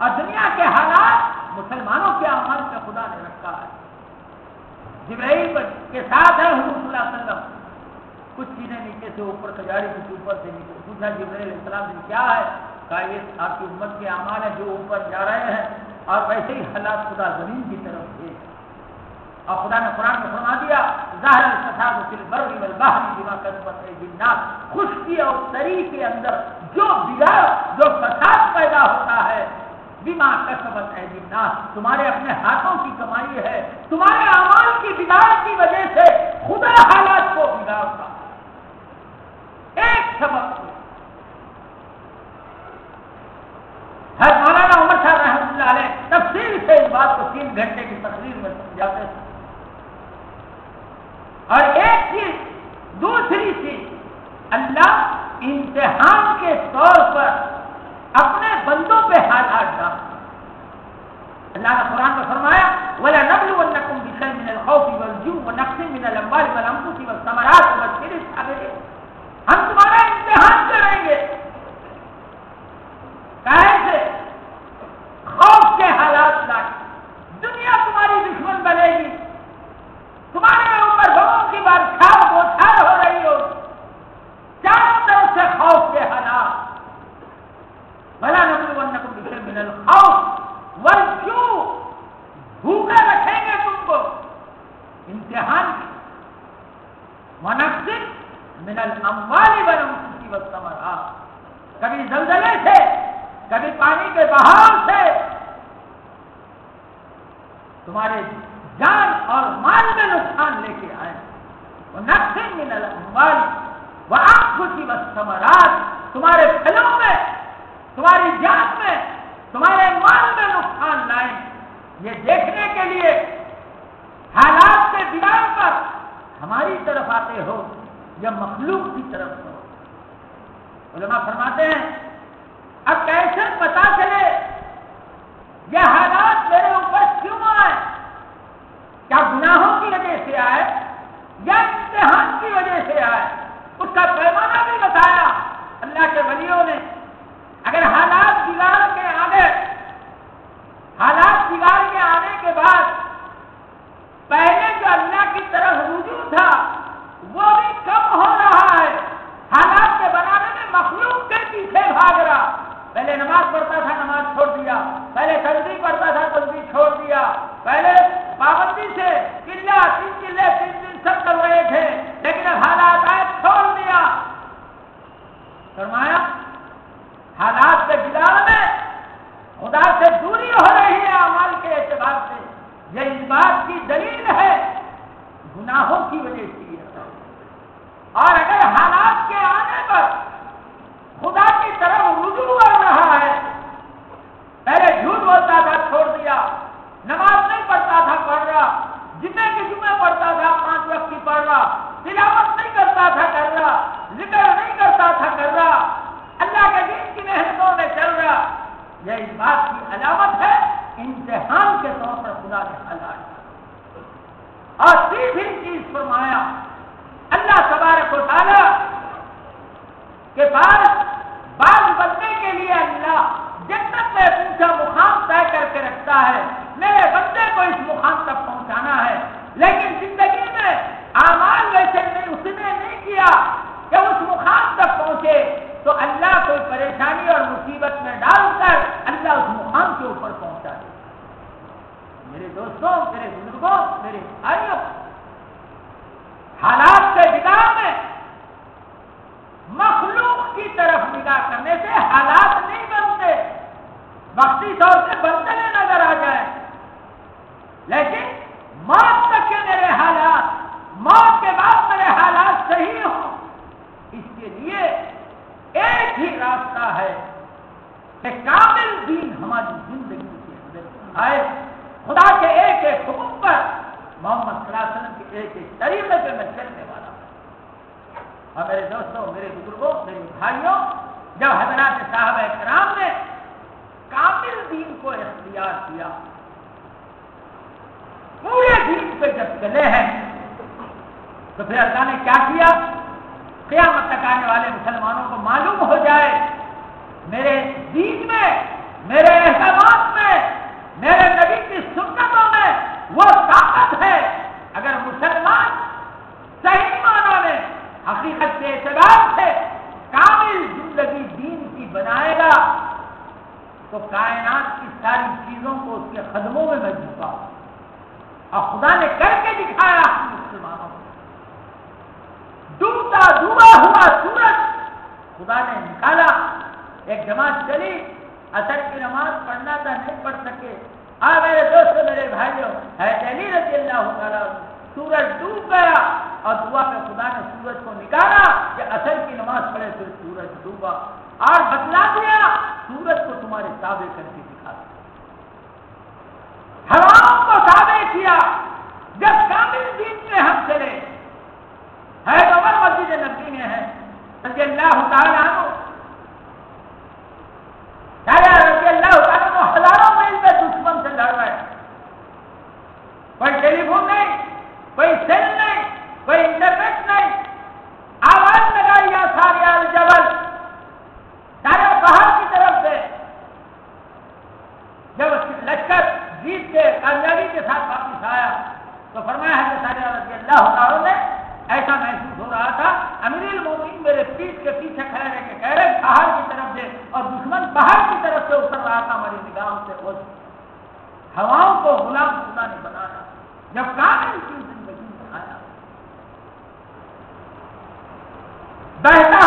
और दुनिया के हालात मुसलमानों के अमल से खुदा ने रखा है। जिब्राइल के साथ है वसल्लम। कुछ चीज़ें नीचे से ऊपर, खजारी कुछ ऊपर से नीचे। पूछा, जिब्राइल इस्लाम क्या है? का ये आपकी उम्मत के अमान है जो ऊपर जा रहे हैं और वैसे ही हालात खुदा ज़मीन की तरफ़ थे और खुदा ने कुरान को फरमा दिया, ज़ाहिर ससाब मुश्किल बर्री वल बहरी बिमा कर है जिन्नात खुशकी और तरी के अंदर जो बिगाड़, जो फसाद पैदा होता है बीमा का सबक है बिना तुम्हारे अपने हाथों की कमाई है। तुम्हारे आवाज़ की बिगाड़ की वजह से खुदा हालात को बिगाड़ता एक सबक हर मौलाना उमर साहब रहमतुल्लाह ने तफसील से इस बात को तीन घंटे की तकरीर में समझाते थे और एक चीज़, दूसरी चीज़, अल्लाह इम्तिहान के तौर पर अपने बंदों पे हाथ हाथ डाल। अल्लाह ने कुरान में फरमाया, वला नबलु वन्नकुम बिशर मिनल खौफि वल जू व नक्सिन मिनल अंबाल वल अंफुसि वल समरात वल शिरिस हम तुम्हारा इम्तिहान करेंगे कहा से तुम्हारे जान और माल में नुकसान लेके आए। वो नक्शे में अम्बल वह आप खुशी व वस्तमराज तुम्हारे फलों में, तुम्हारी जात में, तुम्हारे माल में नुकसान लाए। ये देखने के लिए हालात के दीवार पर हमारी तरफ़ आते हो या मखलूक की तरफ़ हो। फरमाते हैं, अब कैसे पता चले यह हालात मेरे ऊपर क्यों आए? क्या गुनाहों की वजह से आए? या इम्तिहान की वजह से आए? उसका पैमाना भी बताया। अल्लाह के वलियों ने नफराने की ज़िंदगी में आया। बहता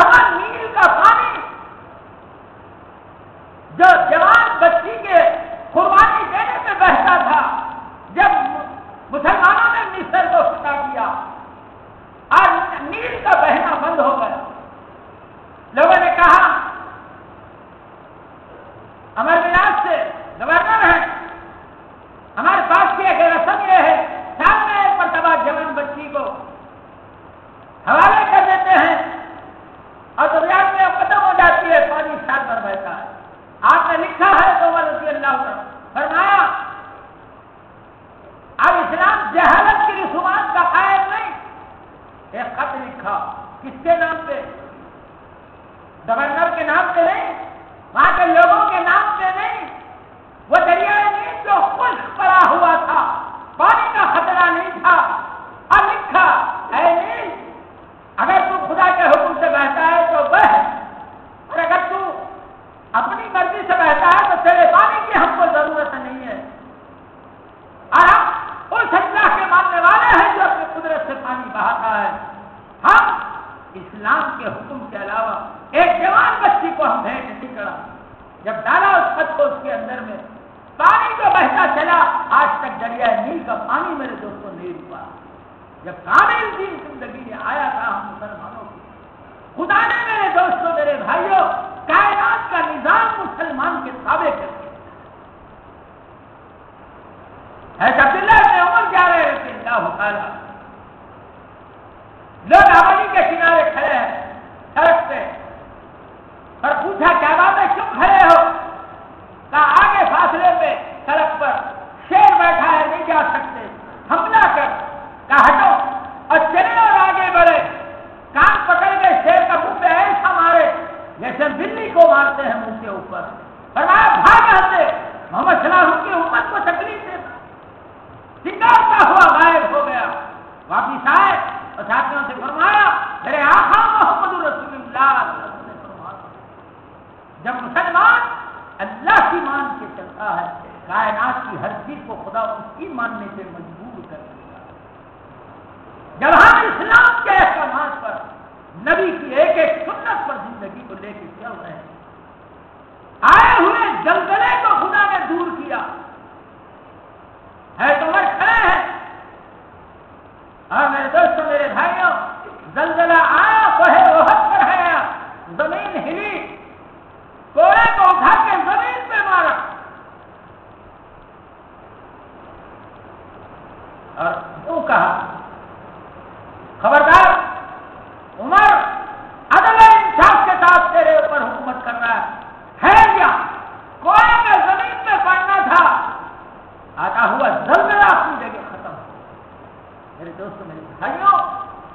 भाइयों,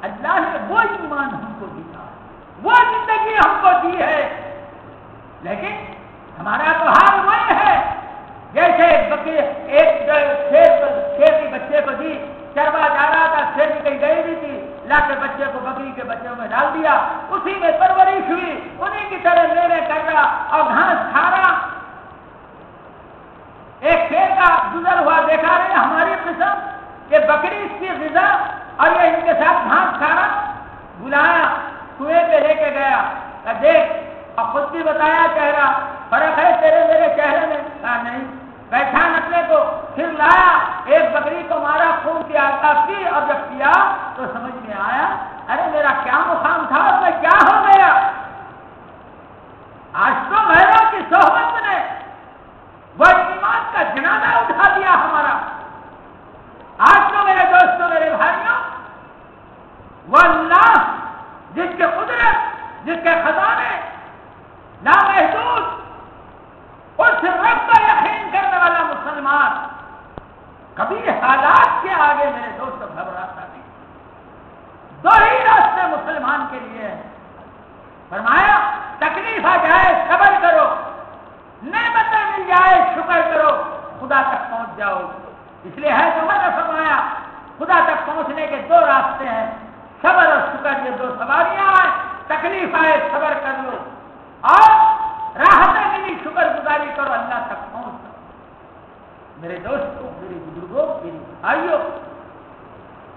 अल्लाह ने वो ईमान हमको दिया। वो ज़िंदगी हमको दी है। लेकिन हमारा तो हाल वही है। जैसे बकरी एक शेर के बच्चे को दी, चरवा जा रहा था शेर की कहीं गई नहीं थी लाके बच्चे को बकरी के बच्चों में डाल दिया। उसी में परवरिश हुई, उन्हीं की तरह मेरे कर रहा और घास खा रहा एक शेर का गुजर हुआ, देखा रहे हमारी किस्म, ये बकरी इसकी रिजा और ये इनके साथ घास खाना बुलाया कुएँ पे लेके गया। देख और खुद भी बताया चेहरा फ़र्क है तेरे मेरे चेहरे में? कहा, नहीं। बैठा नकले को, फिर लाया, एक बकरी को मारा, खून की आटा पी और जब किया तो समझ में आया, अरे मेरा क्या मुकाम था, उसमें क्या हो गया? आज तो महिला की सोहबत ने वह का जनाजा उठा दिया हमारा। आज तो मेरे दोस्तों, मेरे भाइयों वह अल्लाह जिसके कुदरत, जिसके खजाने नामहसूस उस रब का यकीन करने वाला मुसलमान। कभी हालात के आगे मेरे दोस्त घबराता नहीं दो ही रास्ते मुसलमान के लिए है। फरमाया, तकलीफ़ आ जाए, सबर करो। नमतें मिल जाए, शुक्र करो। खुदा तक पहुँच जाओ। इसलिए है जो मैंने फरमाया, खुदा तक पहुँचने के दो रास्ते हैं। सबर और शुक्र ये दो सवारियाँ आए तकलीफ़ आए सबर कर लो। और राहत मिली शुक्र गुजारी करो, अल्लाह तक पहुँच मेरे दोस्तों, मेरे बुजुर्गो, मेरे भाइयों,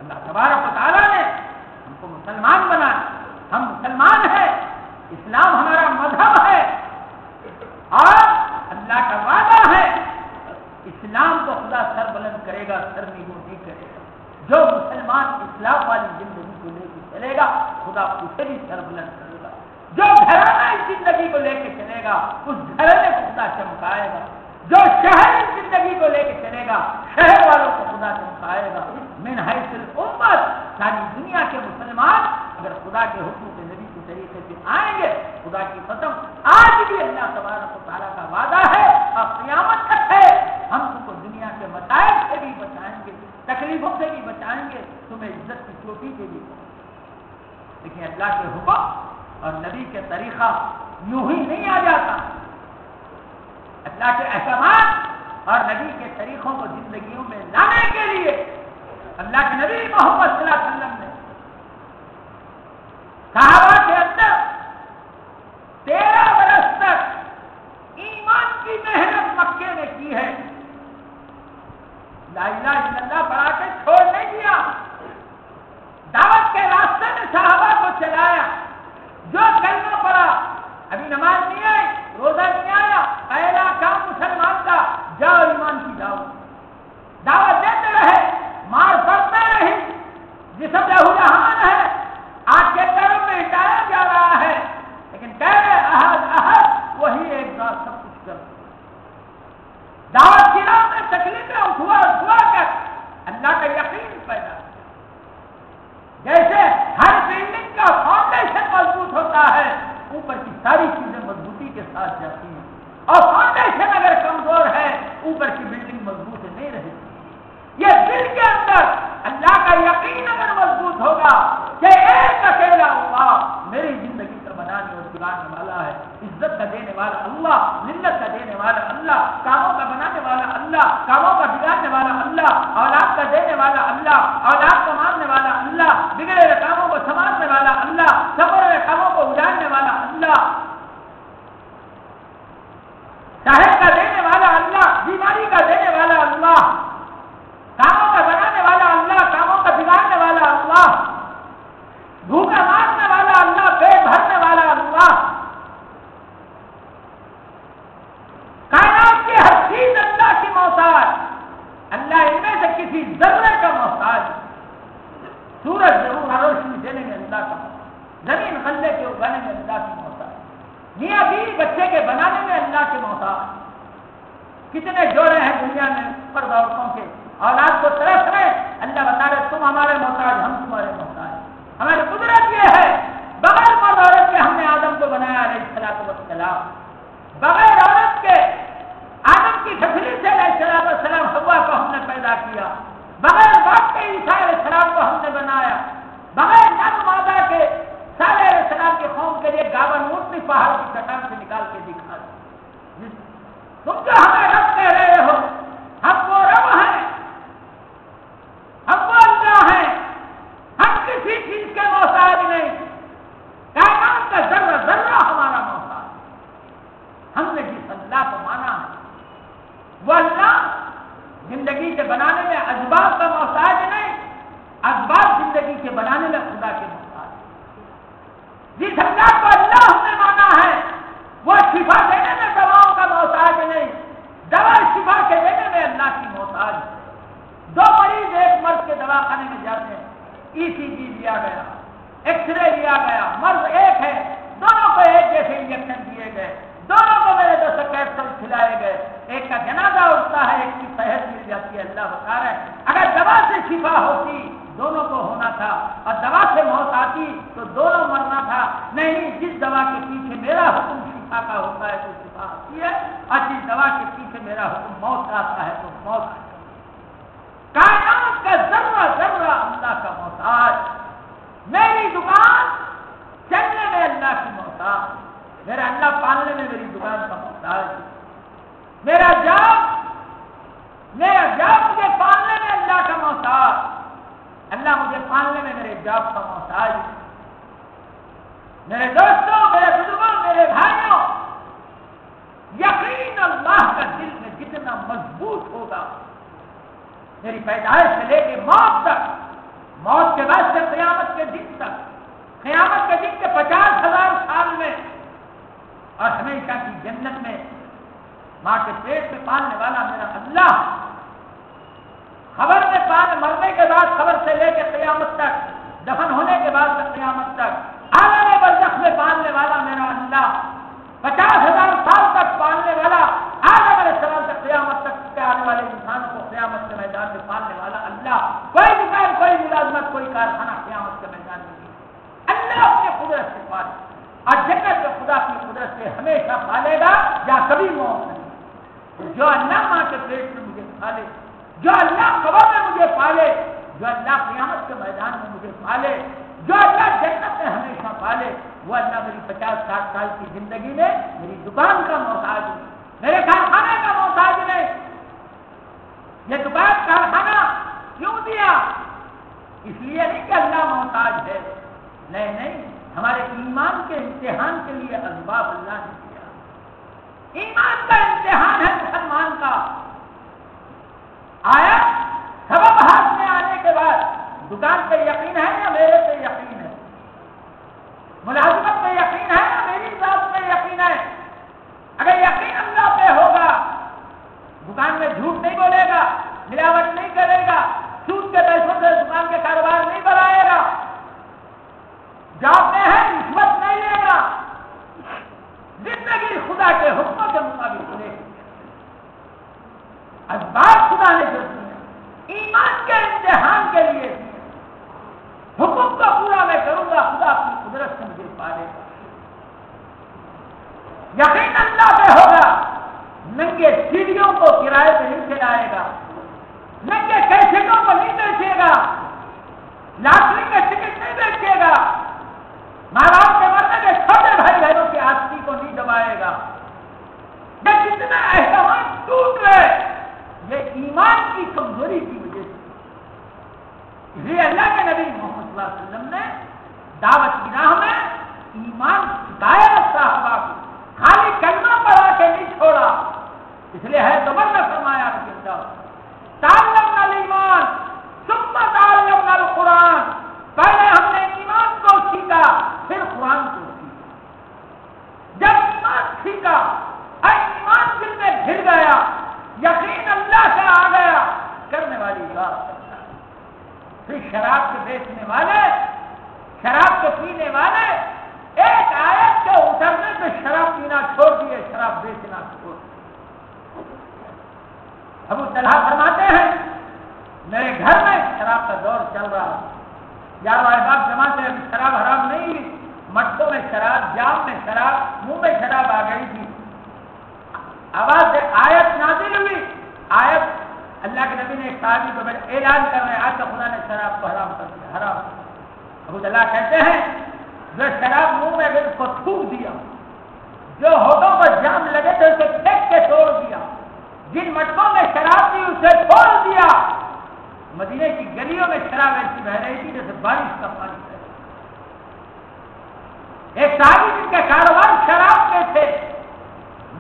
अल्लाह तबारा ताला ने हमको मुसलमान बना हम मुसलमान हैं, इस्लाम हमारा मज़हब है। और अल्लाह का वादा है, इस्लाम को खुदा सर बुलंद करेगा सर नहीं करेगा। जो मुसलमान इस्लाम वाली ज़िंदगी चलेगा, खुदा उसे भी सरबलंद करेगा। जो घराना इस ज़िंदगी को लेकर चलेगा, उस घराने को खुदा चमकाएगा। जो शहर इस ज़िंदगी को लेकर चलेगा, शहर वालों को खुदा चमकाएगा। मिन हैसिल उम्मत सारी दुनिया के मुसलमान अगर खुदा के हुक्म के नबी के तरीके से आएँगे, खुदा की कसम, आज भी अल्लाह तबारक ताला का वादा है और क्यामत तक है। हम तुमको दुनिया के मसाइल से भी बचाएँगे, तकलीफों से भी बचाएँगे, तुम्हें इज़्ज़त की चोटी के भी लेकिन अल्लाह के हुक्म और नबी के तरीका यूँ ही नहीं आ जाता। अल्लाह के अहकाम और नबी के तरीकों को जिंदगियों में लाने के लिए अल्लाह के नबी मोहम्मद वसल्लम ने सहाबा के अंदर तेरह बरस तक ईमान की मेहनत मक्के ने की है। लाइला पढ़ा के छोड़ नहीं दिया। दावत के रास्ते में सहाबा को चलाया। जो करना पड़ा अभी नमाज़ नहीं आई, रोजा नहीं आया, पहला काम मुसलमान का, जाओ ईमान की दावत। दावत देते रहे, मार पड़ता रही। जिसम जहान है मेरे दोस्तों, मेरे बुज़ुर्गों, मेरे भाइयों, यकीन अल्लाह का दिल में जितना मज़बूत होगा, मेरी पैदाइश से लेके मौत तक, मौत के बाद से कयामत के दिन तक, कयामत के दिन के पचास हज़ार साल में, और हमेशा की जन्नत में, माँ के पेट में पालने वाला मेरा अल्लाह, खबर में पाल मरने के बाद खबर से लेकर कयामत तक, दफन होने के बाद तक कयामत तक में पालने वाला मेरा अल्लाह। पचास हज़ार साल तक पालने वाला आलम सलाम तक कयामत तक के आने वाले इंसान को कयामत के मैदान में पालने वाला अल्लाह, कोई दुकान कोई मुलाजमत, कोई कारखाना कयामत के मैदान में अल्लाह अपने कुदरत से पाले और जन्नत में खुदा की कुदरत से हमेशा पालेगा या कभी मौत नहीं। जो अल्लाह माँ के पेट में मुझे पाले जो अल्लाह खबर में मुझे पाले, जो अल्लाह क्यामत के मैदान में मुझे पाले, जो अल्लाह जन्नत में हमेशा पाले वो अल्लाह मेरी पचास साठ साल की ज़िंदगी में मेरी दुकान का मोहताज मेरे कारखाने का मोहताज नहीं। ये दुकान, कारखाना क्यों दिया? इसलिए नहीं कि अल्लाह मोहताज है। नहीं नहीं, हमारे ईमान के इम्तिहान के लिए असबाब अल्लाह ने दिया। ईमान का इम्तिहान है मुसलमान का। आया, सबब हाथ में आने के बाद, दुकान पे यकीन है या मेरे पे यकीन है? मुलाजमत में यकीन है या मेरी बात में यकीन है? अगर यकीन अल्लाह पे होगा, दुकान में झूठ नहीं बोलेगा, मिलावट नहीं करेगा सूद के पैसों से दुकान के कारोबार नहीं बढ़ाएगा जॉब में है रिश्वत नहीं लेगा। ज़िंदगी खुदा के हुक्मों के मुताबिक चलेगी असबाब खुदा ने जो ईमान के इम्तिहान के लिए हुक्म को पूरा मैं करूँगा, खुदा अपनी कुदरत से मुझे पालेगा यकीन अल्लाह पे होगा, नंगे सीढ़ियों को किराए पे नहीं चलाएगा नंगे कैसेटों को नहीं बेचेगा लाटरी में टिकट नहीं बेचेगा माँ बाप के मरने में छोटे भाई बहनों की आस्ती को नहीं दबाएगा। ये कितना एहतमाम टूट रहे ये ईमान की कमज़ोरी की वजह से इसलिए अल्लाह के नबी मोहम्मद वसल्लम ने दावत की राह में ईमान सिखाया साहबा को। खाली कलमा पढ़ा के नहीं छोड़ा। इसलिए है तो मरना फरमाया ईमान, सुम्मा ताल्लम नल कुरान। पहले हमने ईमान को सीखा, फिर कुरान को सीखा। जब ईमान सीखा ईमान दिल में घिर गया, यकीन अल्लाह से आ गया, करने वाली बात फिर शराब के बेचने वाले, शराब के पीने वाले, एक आयत के उतरने पे शराब पीना छोड़ दिए, शराब बेचना छोड़ दिए। अबू तलहा फरमाते हैं, मेरे घर में शराब का दौर चल रहा है। यार बाप जमाते अभी शराब हराम नहीं मटकों में शराब, जाम में शराब, मुँह में शराब आ गई थी आवाज़ से आयत नाजिल हुई आयत अल्लाह के नबी ने एक साहबी को ऐलान कर रहे आज तो खुदा ने शराब को हराम कर दिया, हराम। अबू अल्लाह कहते हैं, जो शराब मुँह में अगर उसको थूक दिया, जो होठों पर जाम लगे तो उसे फेंक के तोड़ दिया, जिन मटकों में शराब थी उसे छोड़ दिया। मदीने की गलियों में शराब ऐसी बह रही थी जैसे बारिश का पानी बह एक साहबी जिनके कारोबार शराब के थे,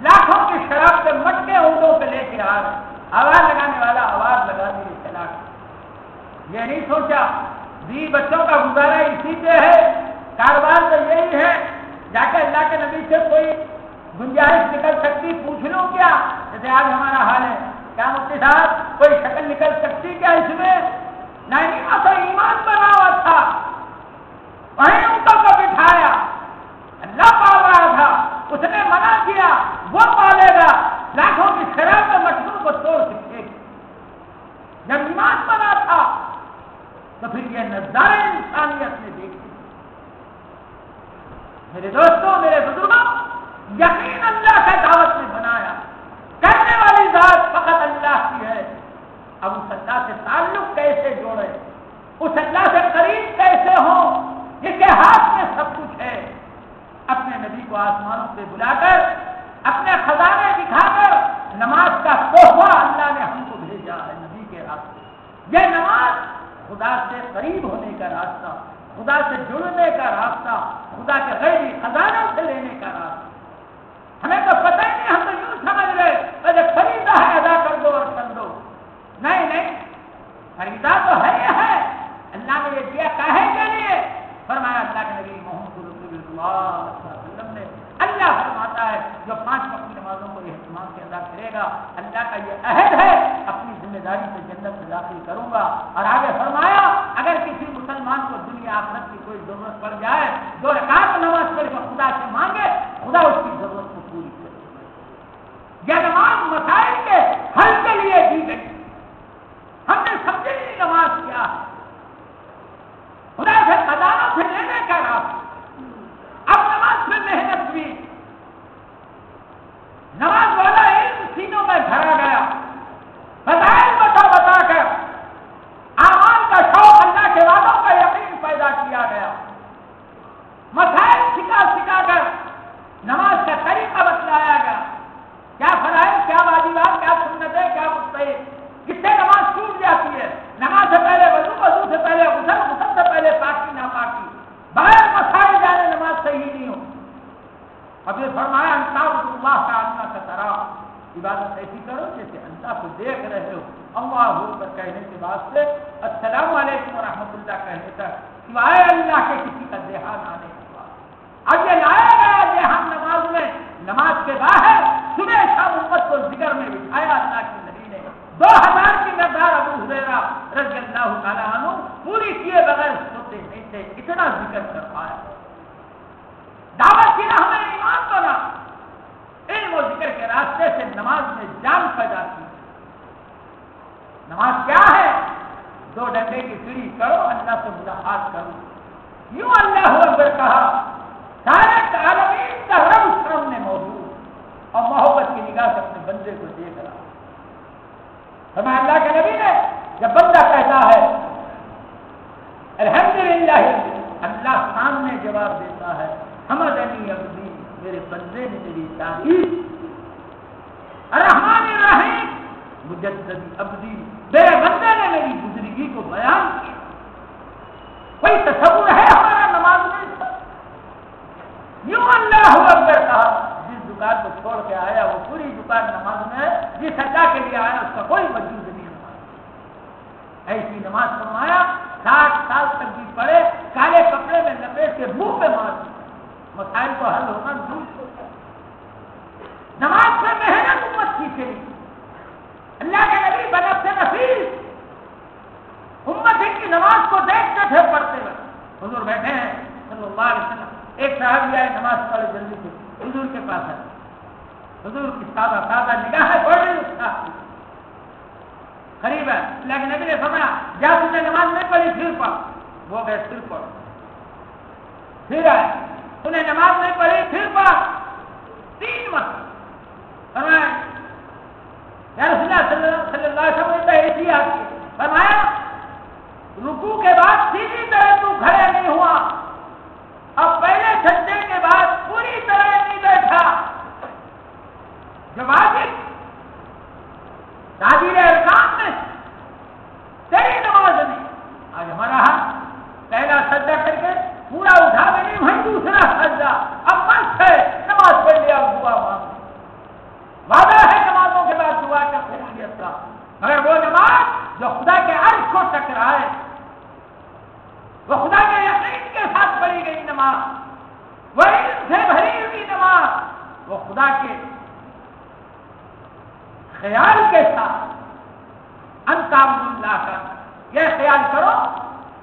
लाखों की शराब के मटके ऊँटों पे लेके आ रहे आवाज़ लगाने वाला आवाज़ लगा चला ये नहीं सोचा। दी बच्चों का गुजारा इसी पे है। कारोबार तो यही है। जाके अल्लाह के नबी से कोई गुंजाइश निकल सकती, पूछ लो क्या? जैसे आज हमारा हाल है। क्या मुफ्ती साहब, कोई शक्ल निकल सकती क्या इसमें? नहीं तो ईमान बना हुआ था। वहीं उनको को बिठाया। अल्लाह पाल रहा था। उसने मना किया, वो पालेगा लाखों की शराब के मटकों को तोड़ सकेगी जब ईमान बना था तो फिर ये नजारे इंसानियत ने देखी मेरे दोस्तों, मेरे बुज़ुर्गों, यकीन अल्लाह से दावत ने बनाया करने वाली जात फकत अल्लाह की है। अब उस अल्लाह से ताल्लुक कैसे जोड़े? उस अल्लाह से करीब कैसे हो? जिसके हाथ में सब कुछ है। अपने नबी को आसमानों से बुलाकर, अपने खजाने दिखाकर, नमाज़ का तोहफा अल्लाह ने हमको भेजा है, नबी के रास्ते यह नमाज़ खुदा से करीब होने का रास्ता, खुदा से जुड़ने का रास्ता, खुदा के गैरी खजानों से लेने का रास्ता। हमें तो पता ही नहीं, हम तो यूँ समझ रहे पहले खरीदा है, अदा फरीदा तो है ये है। अल्लाह ने ये किया काहे के लिए? फरमाया, अल्लाह के नबी मोहम्मद ने, अल्लाह फरमाता है, जो पाँच वक्त नमाजों को एहतमाम से अदा करेगा, अल्लाह का ये अहद है, अपनी ज़िम्मेदारी से जन्नत में दाखिल करूँगा। और आगे फरमाया, अगर किसी मुसलमान को दुनिया आखरत की कोई ज़रूरत पड़ जाए, दो रकात नमाज़ पढ़ खुदा से मांगे, खुदा उसकी ज़रूरत को पूरी करे यह नमाज़ मसाइल के हल के लिए दी गई। हमने समझे नहीं नमाज़ क्या खुदा से खजानों से लेने का रास्ता। अब नमाज़ में मेहनत हुई। नमाज़ वाला इल्म सीनों में भरा गया। बताए बता बता कर का शौक अल्लाह के वादों का यकीन पैदा किया गया। मसाइल सिखा सिखा कर नमाज़ का तरीका बतलाया गया। क्या फराइज क्या वाजिबात, क्या सुन्नतें, क्या मुस्तैद। किससे नमाज़ छूट जाती है? नमाज़ से पहले वज़ू वज़ू से पहले गुसल गुसल से पहले पाकी ना पाकी बाहर मसाए जाने नमाज़ सही नहीं हो। अब ये फरमाया अंताउल्लाह का अल्लाह का तरह इबादत ऐसी करो जैसे अल्लाह को देख रहे हो। अल्लाह होकर कहने के से अस्सलाम वालेकुम रहमतुल्लाह कहने तक सिवाय अल्लाह के किसी का देहान आने के बाद। अब ये लाया गया देहान नमाज़ में, नमाज़ के बाहर सुबह शाम उम्मत को ज़िक्र में बिठाया अल्लाह के नबी ने। दो हज़ार की मकदार अबू हुरैरा रज़ी अल्लाह अन्हु पूरी किए बगैर सोते नहीं थे, इतना ज़िक्र कर पाया। दावत की राह में ईमान बना वो ज़िक्र के रास्ते से नमाज़ में जान पैदा की। नमाज़ क्या है? दो डंडे की सीढ़ी करो, अल्लाह से मुलाकात करो। यूँ अल्लाह अकबर कहा? सारे आलमीन का रब सामने मौजूद। और मोहब्बत की निगाह से अपने बंदे को देख रहा। हमें अल्लाह के नबी ने, जब बंदा कहता है, अल्हम्दुलिल्लाह, अल्लाह सामने जवाब देता है, हमदनी अब्दी, मेरे बंदे ने मेरी तारीफ़ रहमान रहीम। मुजद्ददी अब्दी, मेरे बंदे ने मेरी गुजरगी को बयान किया। कोई तस्वुर है हमारा नमाज़ में? यूँ अल्लाह अकबर कहा जिस दुकान को छोड़ के आया, वो पूरी दुकान नमाज़ में जिस अल्लाह के लिए आया, उसका कोई वजूद नहीं नमाज़ ऐसी नमाज़ फरमाया, साठ साल तक भी पड़े, काले कपड़े में लपेट के मुँह पे मार मसाइल को हल होना दूर नमाज़ में मेहनत की चली अल्लाह के नबी बनब से नफीस उम्मत इनकी नमाज़ को देखते थे, पढ़ते हुए हुजूर बैठे हैं, सल्लल्लाहु अलैहि वसल्लम। एक साहब आए, नमाज़ पढ़े जल्दी से। हुजूर के पास है हुजूर की सादा सादा निगाह है रही उसका। करीब है। अल्लाह के नबी ने फरमाया, जा, तुमने नमाज़ नहीं पढ़ी, फिर पढ़। वो गए, फिर पढ़। फिर आए। तूने नमाज़ नहीं पढ़ी, फिर पढ़। तीन मत फरमाया ऐसी आती फरमाया रुकू के बाद सीधी तरह तू खड़े नहीं हुआ अब पहले सज्जे के बाद पूरी तरह नहीं बैठा जब वाजिब ताजीर अरकान में तेरी नमाज़ नहीं आज हमारा पहला सज्जा करके पूरा उठा में नहीं वही दूसरा सज्जा अब मस्त है नमाज़ पढ़ लिया दुआ मांग वादा है नमाजों के बाद दुआ का कबूलियत का मगर वो नमाज़ जो खुदा के अर्ज़ को टकराए, वो खुदा के यकीन के साथ पढ़ी गई नमाज़, वो से भरी हुई नमाज़, वो खुदा के ख्याल के साथ अंतामुल्लाह का। यह ख्याल करो,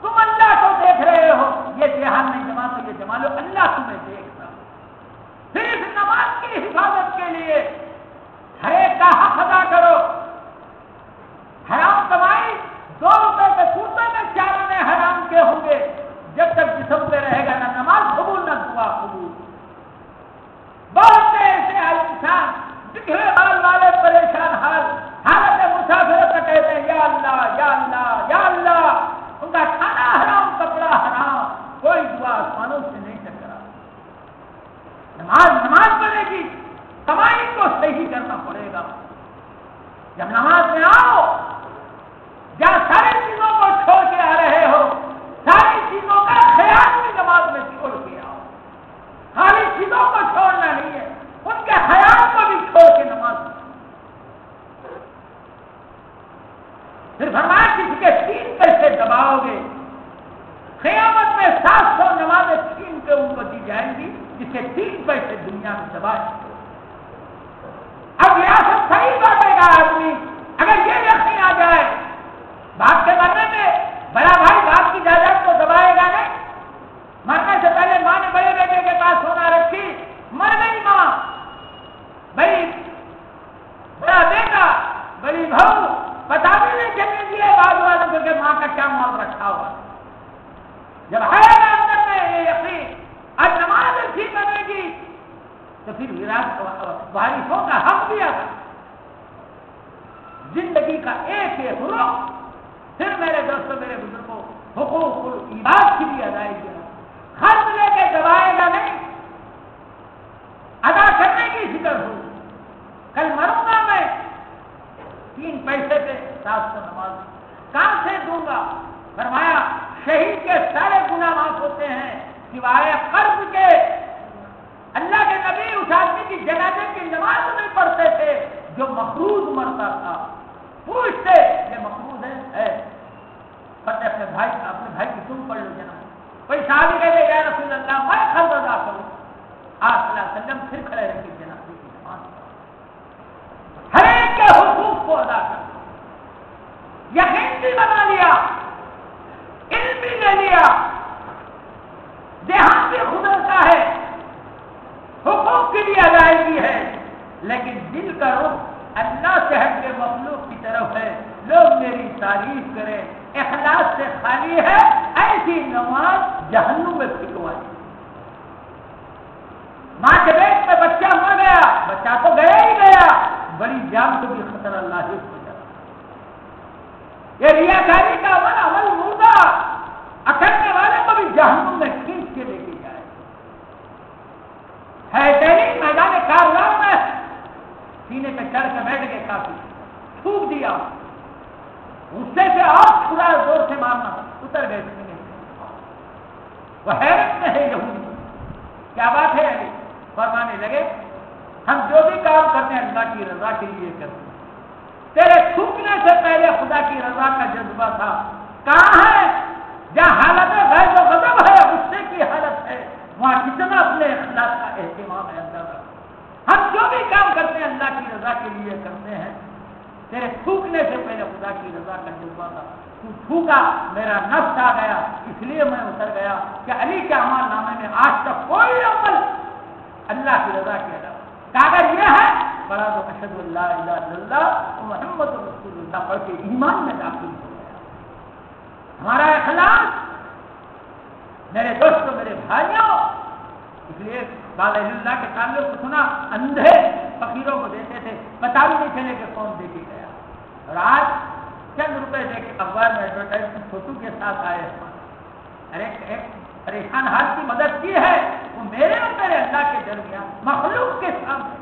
तुम अल्लाह को देख रहे हो। ये ध्यान नहीं जमा तो ये जमा लो अल्लाह तुम्हें देख रहा इस नमाज़ की हिफाजत के लिए हरे का हक अदा करो। हराम कमाई दो रुपए के सूरत में चारों में हराम के होंगे। जब तक जिसम पे रहेगा ना नमाज़, कबूल ना दुआ, कबूल। बहुत से ऐसे आए इंसान दिखरे हाल वाले परेशान हाल। हालत मुसाफिरत में कहते हैं, या अल्लाह या अल्लाह या अल्लाह। उनका खाना हराम, कपड़ा हराम। कोई दुआ आसमानों से नहीं टकरा नमाज़ नमाज़ पड़ेगी समाज को सही करना पड़ेगा। जब नमाज़ में आओ के ईमान में दाखिल हमारा अखलास मेरे दोस्तों, मेरे भाइयों, इसलिए बाल्ला के ताल्लुक को सुना, अंधे फकीरों को देते थे, पता भी नहीं चले कि कौन दे के गया। और आज चंद रुपए के अखबार में एडवर्टाइजमेंट फ़ोटो के साथ आए अरे, एक परेशान हाथ की मदद की है, वो मेरे और मेरे अल्लाह के दरमियान, मखलूक के सामने।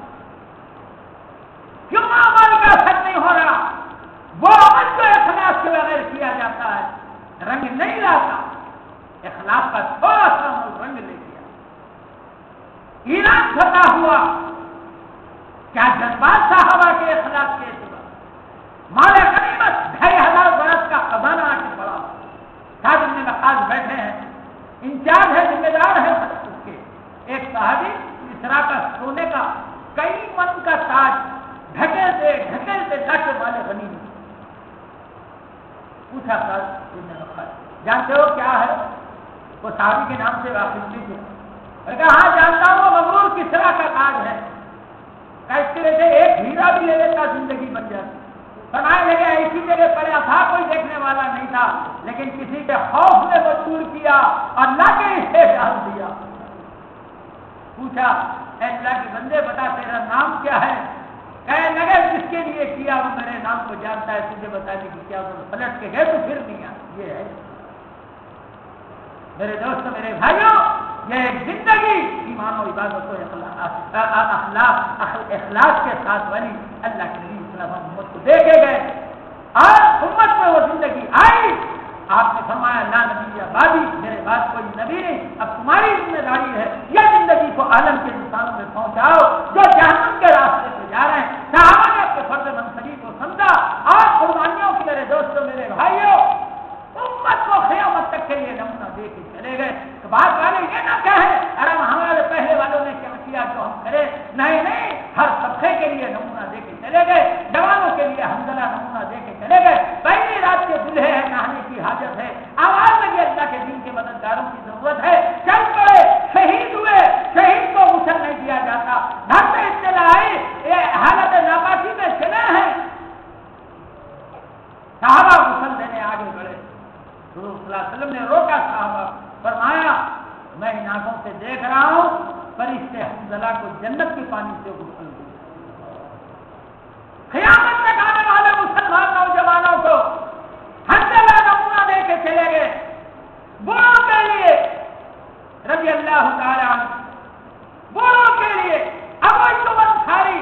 क्यों अमल का असर नहीं हो रहा? वो अमल जो इखलास के बगैर किया जाता है। रंग नहीं लाता। इखलास का थोड़ा सा रंग ले लिया। ईरान फता हुआ, क्या जज्बात साहबा के इखलास के सिवा? माले गनीमत ढाई हज़ार बरस का खजाना आके पड़ा साहब में नकाज बैठे हैं। इंचार्ज है, जिम्मेदार है उसके एक साहबी इसरा का सोने का कई मन का ताज ढके से ढके से ढके वाले बनी पूछा था सर जानते हो क्या है? वो साहबी के नाम से नहीं थे। कहा हाँ जानता हूँ किस तरह का काज है? कैसे से एक हीरा भी ले लेता ज़िंदगी बन जाती। बनाए लगे ऐसी जगह पड़ा था, कोई देखने वाला नहीं था, लेकिन किसी के खौफ ने मजबूर किया, अल्लाह के इसे डाल दिया। पूछा अल्लाह के बंदे बता तेरा नाम क्या है? लगे जिसके लिए किया वो मेरे नाम को जानता है, तुझे बताने की क्या तो पलट के गए तो फिर नहीं आ ये है। मेरे दोस्तों, मेरे भाइयों, ये एक ज़िंदगी। ईमान, इबादत अखलाक के साथ वाली अल्लाह के नबी उम्मत को देखे गए। और उम्मत में वो ज़िंदगी आई। आपने फरमाया, ना नबी आबादी मेरे बाद कोई नबी नहीं। अब तुम्हारी ज़िम्मेदारी है, यह ज़िंदगी को आलम के इंसानों में पहुंचाओ। जो जहनम के रास्ते जा रहे हैं। साहबा ने अपने फ़र्ज़ मंसरी को समझा, आप कुर्बानियों की मेरे दोस्तों, मेरे भाइयों, उम्मत को खयामत तक के लिए नमूना दे के चले गए। तो बात वाले ये ना कहे, अरे हमारे पहले वालों ने क्या किया जो हम करे। नहीं नहीं, हर तबके के लिए नमूना दे के चले गए। जवानों के लिए हमदला नमूना दे के चले गए। पहली रात के दूल्हे हैं, नहाने की हाजत है। आवाज़ लगी अल्लाह के दिन के मददगारों की ज़रूरत है। चल पड़े, शहीद हुए। शहीद को मुसल नहीं दिया जाता। घर से इतला आई ये हालत नापाकी में चले हैं। साहबा मुसल देने आगे बढ़े। गुरु ने रोका साहबा। फरमाया, मैं इन आँखों से देख रहा हूँ। पर इससे हमदला को जन्नत के पानी से खियामत तक आने वाले मुसलमान नौजवानों को हमदला नमूना दे के चले गए। बूढ़ों के लिए रबी अल्लाह ताला बूढ़ों के लिए अबू खारी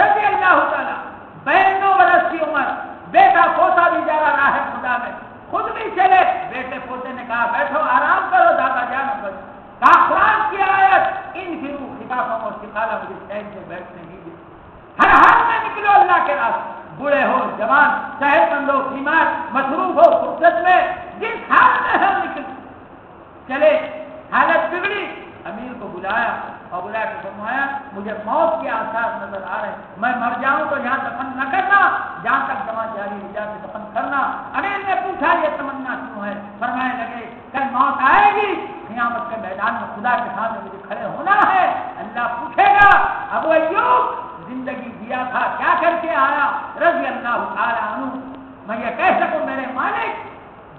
रबी अल्लाह ताला बहनों बरस की उम्र, बेटा पोता भी जा रहा है खुदा में। खुद भी चले बेटे पोते ने कहा, बैठो, आराम करो, दादा जान करो कहा कुरान की आयत। इन फिरू खिताबों और सिखाला मुझे चैन से बैठने दीजिए हर हाल में निकलो अल्लाह के रास्ते। बूढ़े हो, जवान सेहतमंद हो बीमार, मसरूफ हो फुर्सत में, जिस हाल में हम निकल। चले, हालत बिगड़ी। अमीर को बुलाया और बुला के फरमाया, मुझे मौत के आसार नज़र आ रहे हैं। मैं मर जाऊँ तो यहाँ दफन न करना। जहाँ तक जमा जारी हो, जाके दफन करना। अमीर ने पूछा, ये तमन्ना क्यों है फरमाने लगे कल मौत आएगी क़यामत के मैदान में खुदा के सामने मुझे खड़े होना है। अल्लाह पूछेगा, अब अयूब ज़िंदगी दिया था? क्या करके आया? रज़ी अल्लाह ताला अन्हु। मैं ये कह सकूँ मेरे मालिक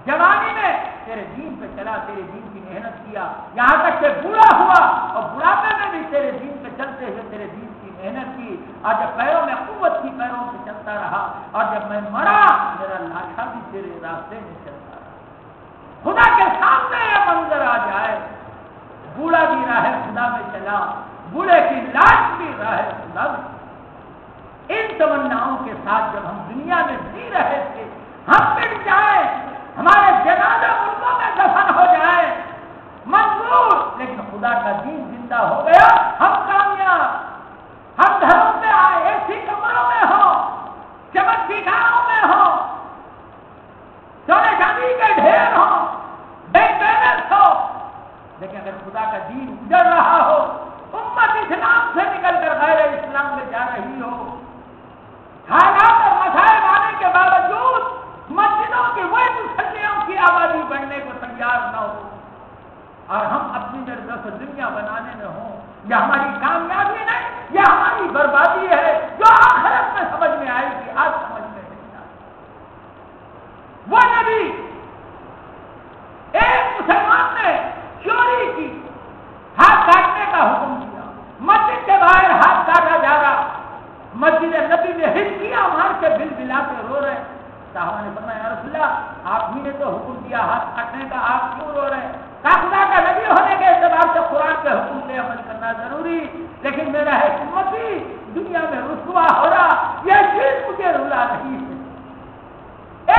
जवानी में तेरे दीन पे चला, तेरे दीन की मेहनत किया। यहाँ तक के बुरा हुआ और बुढ़ापे में भी तेरे दीन पे चलते हुए तेरे दीन की मेहनत की। और जब पैरों में कुवत थी, पैरों से चलता रहा। और जब मैं मरा, मेरा लाशा भी तेरे रास्ते में चलता रहा। खुदा के सामने यह मंजर आ जाए। बूढ़ा भी राह खुदा में चला। बूढ़े की लाश भी राह खुदा में इन तमन्नाओं के साथ जब हम दुनिया में जी रहे थे, हम मिट जाए। हमारे जनाजा मुल्कों में दफन हो जाए। मंजूर। लेकिन खुदा का दीन ज़िंदा हो गया, हम कामयाब। हम घरों में आए ऐसी कमरों में हो चमक दिखाओं में हो, सोने चांदी के ढेर हो बैलेंस हो लेकिन अगर खुदा का दीन उजड़ रहा हो, उम्मत इस्लाम से निकलकर गैर इस्लाम में जा रही हो। हालात और मसाइल आने के बावजूद मस्जिदों की वही मुसल्लियों की आबादी बढ़ने को तैयार न हो। और हम अपनी निर्दोष दुनिया बनाने में हो यह हमारी कामयाबी नहीं यह हमारी बर्बादी है, जो आखिरत में समझ में आएगी आज समझ में नहीं आई वो नबी एक मुसलमान ने चोरी की। हाथ काटने का हुक्म दिया। मस्जिद के बाहर हाथ काटा जा रहा। मस्जिद नबी में हिचकियाँ मार के बिल बिला के रो रहे। साहबा ने फरमाया रसुल्ला आप ही ने तो हुक्म दिया हाथ काटने का, आप क्यों रो रहे? हैं का नबी होने के एतबार से कुरान के हुक्म पे अमल करना ज़रूरी। लेकिन मेरा है उम्मती दुनिया में रुसवा हो रहा। यह चीज़ मुझे रुला रही है।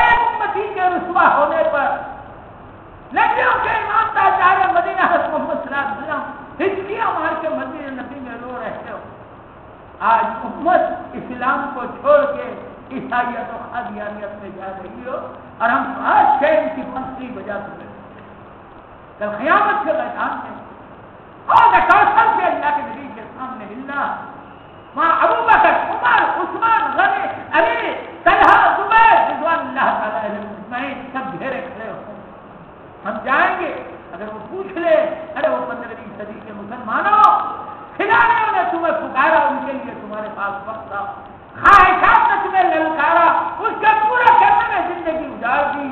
एक उम्मती के रुसवा होने पर नबियों के इमाम ताचार्य मदीना हस मोहम्मद सलाम हिचकियाँ मार के मदीना नबी में रो रहे हो। आज उम्मत इस्लाम को छोड़ के ईसाइयत और खादियानियत में जा रही हो और हम हर शहर की पंक्ति बजा चुके कल खयामत के मैदान में और कौशल से अल्लाह के नबी के सामने मिलना। वहाँ अबू बकर, उमर, उस्मान, गनी, अली, तलहा, जुबैर रिजवान अल्लाह ताला सब घेरे खड़े हो। हम जाएँगे। अगर वो पूछ ले, अरे वो पंद्रहवीं सदी के मुसलमानों खिलाड़ियों ने तुम्हें पुकारा, उनके लिए तुम्हारे पास वक्त था। ख्वाहिशात ने तुम्हें ललकारा, उसके पूरा करने में ज़िंदगी उजाड़ दी।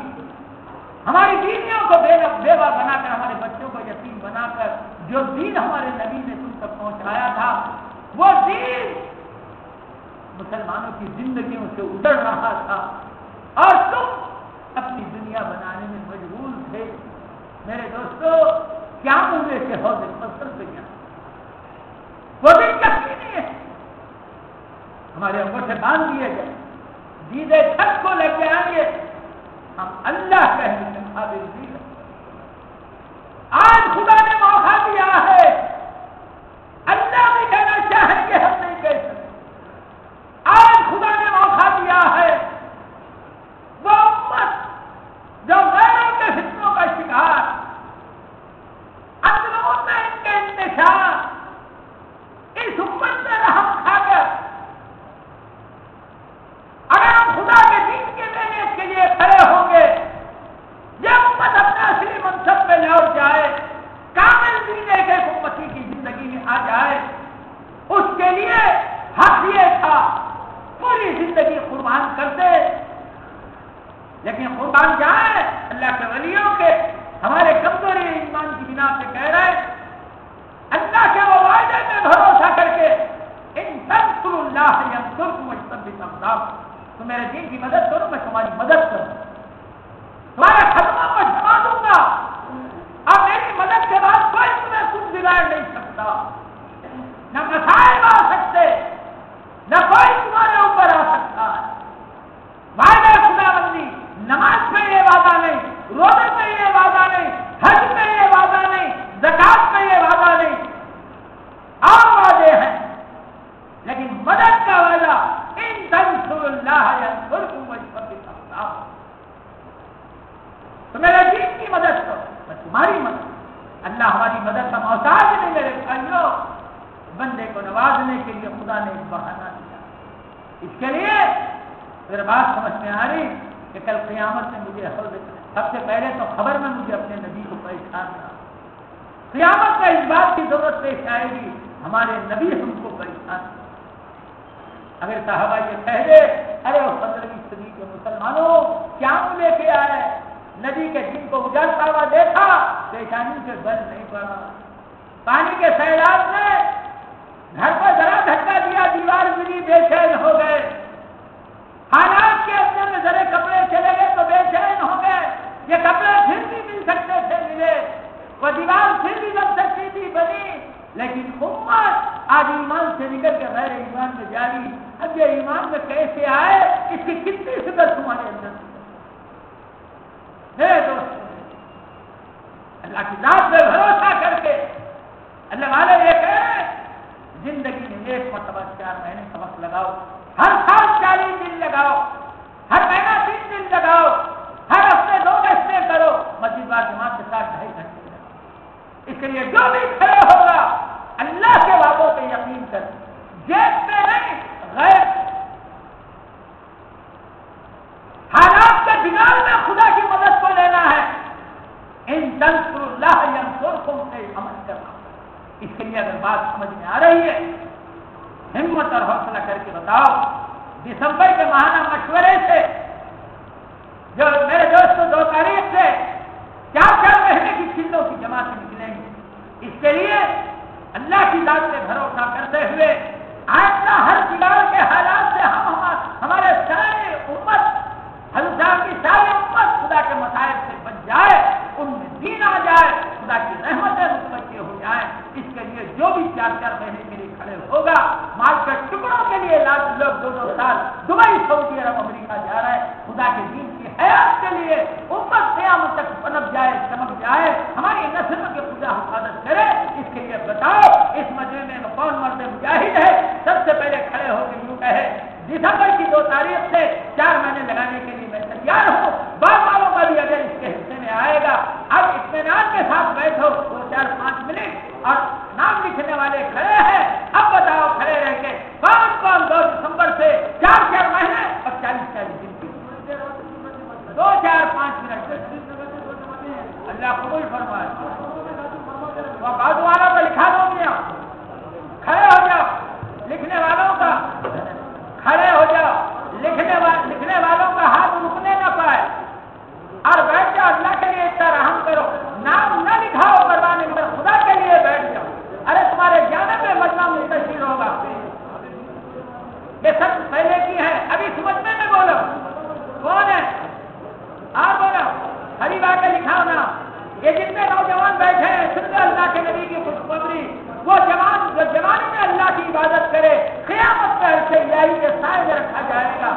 हमारी बीवियों को बेवा बनाकर, हमारे बच्चों को यतीम बनाकर, जो दीन हमारे नबी ने तुम तक पहुँचाया था, वो दीन मुसलमानों की जिंदगियों से उजड़ रहा था। और तुम अपनी दुनिया बनाने में मजबूर थे। मेरे दोस्तों, क्या मुझे के हो पत्थर से क्या? वो भी दिन नहीं है। हमारे अंगूठे बाँध दिए गए। दीदे छत को लेके आएँगे हम अल्लाह कहने आज खुदा इसके लिए अगर बात समझ में आ रही है, हिम्मत और हौसला करके बताओ, दिसंबर के महाना मशवरे से, जो मेरे दोस्तों, दो तारीख से चार चार महीने की चिल्लों की जमा से निकलेंगे। इसके लिए अल्लाह की दाद पे भरोसा करते हुए आइंदा हर बिगाड़ के हालात से हम हमारे सारे उम्मत हज़रत की सारी उम्मत खुदा के मसाइब से बच जाए उनमें दीन आ जाए खुदा की रहमतें मुतवजह हो जाए इसके लिए जो भी चार चार महीने के लिए खड़े होगा। माल के टुकड़ों के लिए लाख लोग दो दो साल दुबई सऊदी अरब अमेरिका जा रहे हैं। खुदा के दीन की हयात के लिए उम्मत क्यामत तक पनप जाए, चमक जाए। हमारी नस्ल के खुदा हिफाजत करे। इसके लिए बताओ, इस मजमे में कौन मर्द मुजाहिद है? सबसे पहले खड़े होकर यूँ कहे, दिसंबर की दो तारीख से चार महीने लगाने के लिए मैं तैयार हूँ। बाद वालों का भी अगर इसके हिस्से में आएगा अब इतमान के साथ बैठो दो चार पाँच मिनट और नाम लिखने वाले खड़े हैं अब बताओ खड़े रह के कौन कौन दो दिसंबर से चार चार महीने और चालीस चालीस दिन की दो चार पाँच मिनट। अल्लाह कबूल फरमाए। बाद वालों को लिखा दो मियाँ। खड़े हो जाओ लिखने वालों का। खड़े हो जाओ लिखने वा, लिखने वालों का हाथ रुकने ना पाए। और बैठ जाओ, अल्लाह के लिए इतना रहम करो। नाम न लिखाओ परवाने पर खुदा के लिए बैठ जाओ। अरे तुम्हारे जाने में मजमा मुंतशिर होगा। ये सब पहले की है, अभी समझने में बोलो। कौन है? आप बोलो, हरी बातें लिखाओ ना। ये जितने नौजवान बैठे हैं, सुन अल्लाह के नबी की खुशखबरी। वो जवान, जो जवानी में अल्लाह की इबादत करे, क्यामत में अरसे इलाही के साए में रखा जाएगा।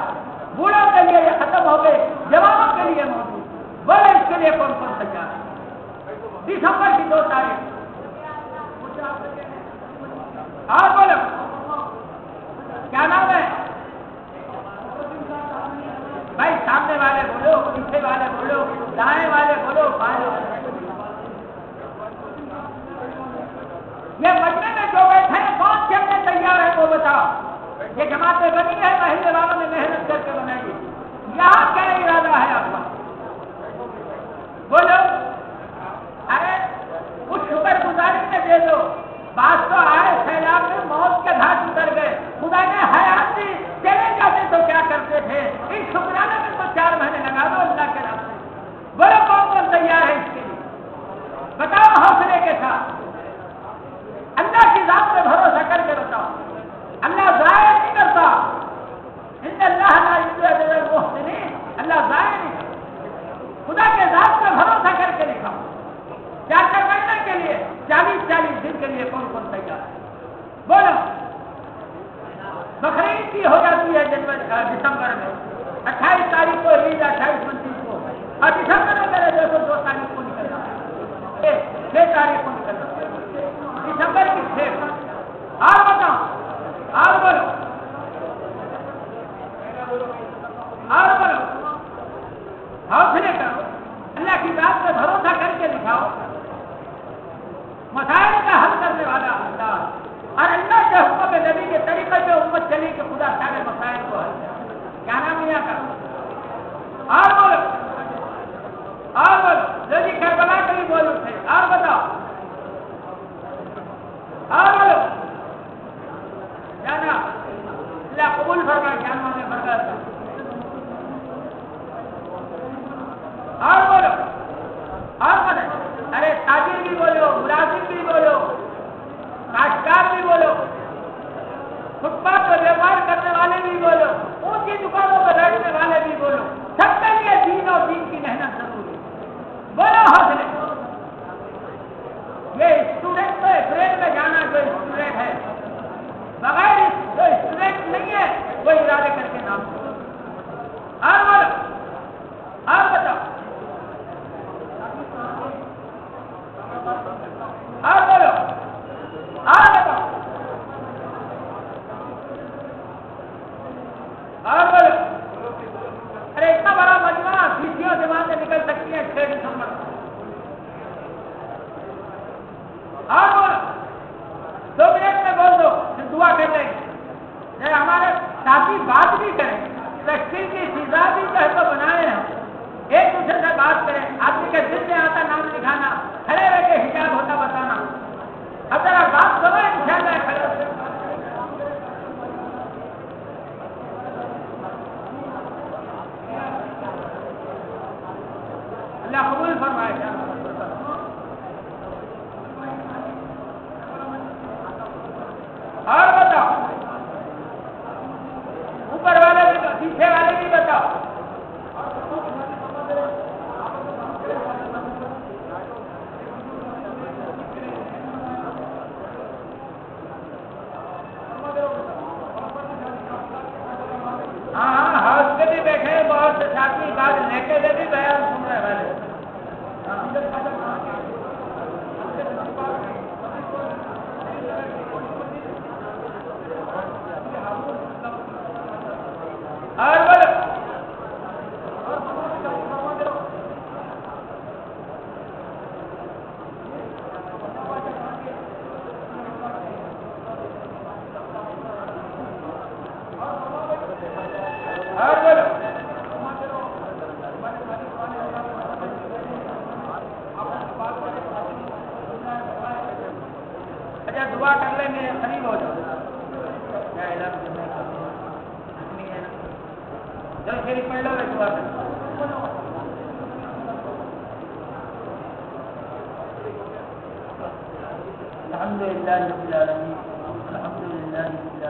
बूढ़ों के लिए ये खत्म हो गए, जवानों के लिए मौजूद। बोले, इसके लिए कौन कौन है? दिसंबर की दो तारीख। और बोलो, क्या नाम है? भाई, सामने वाले बोलो, पीछे वाले बोलो, दाएँ वाले बोलो, बाएँ ये मजमे में जो बैठे हैं कौन अपने तैयार है, वो बताओ। ये जमातें बनी है महीने वालों ने मेहनत करके बनाई। यहाँ क्या इरादा है आपका? बोलो। अरे, कुछ शुक्र गुजारी में दे दो। बात तो आए, सैलाब में मौत के घाट उतर गए। खुदा ने हयात दी चले जाते तो क्या करते थे? इस शुक्राना में तो चार महीने लगा दो, अल्लाह के नाम से। बोलो कौन कौन तैयार है इसके लिए? बताओ, हौसले के साथ। अल्लाह की जात में भरोसा करके बताओ। अल्लाह जाया नहीं करता। इन अल्लाह मोहसिन अल्लाह जाया नहीं। खुदा के दाद का भरोसा करके लिखा चार महीने के लिए, चालीस चालीस दिन के लिए कौन कौन तैयार है? बोलो। बकरीद की हो जाती है जनवरी दिसंबर में। अट्ठाईस तारीख को ईद अट्ठाईस उनतीस को। और दिसंबर में मेरे दोस्तों, दो तारीख को निकल रहा है। छह तारीख को निकल रहा है।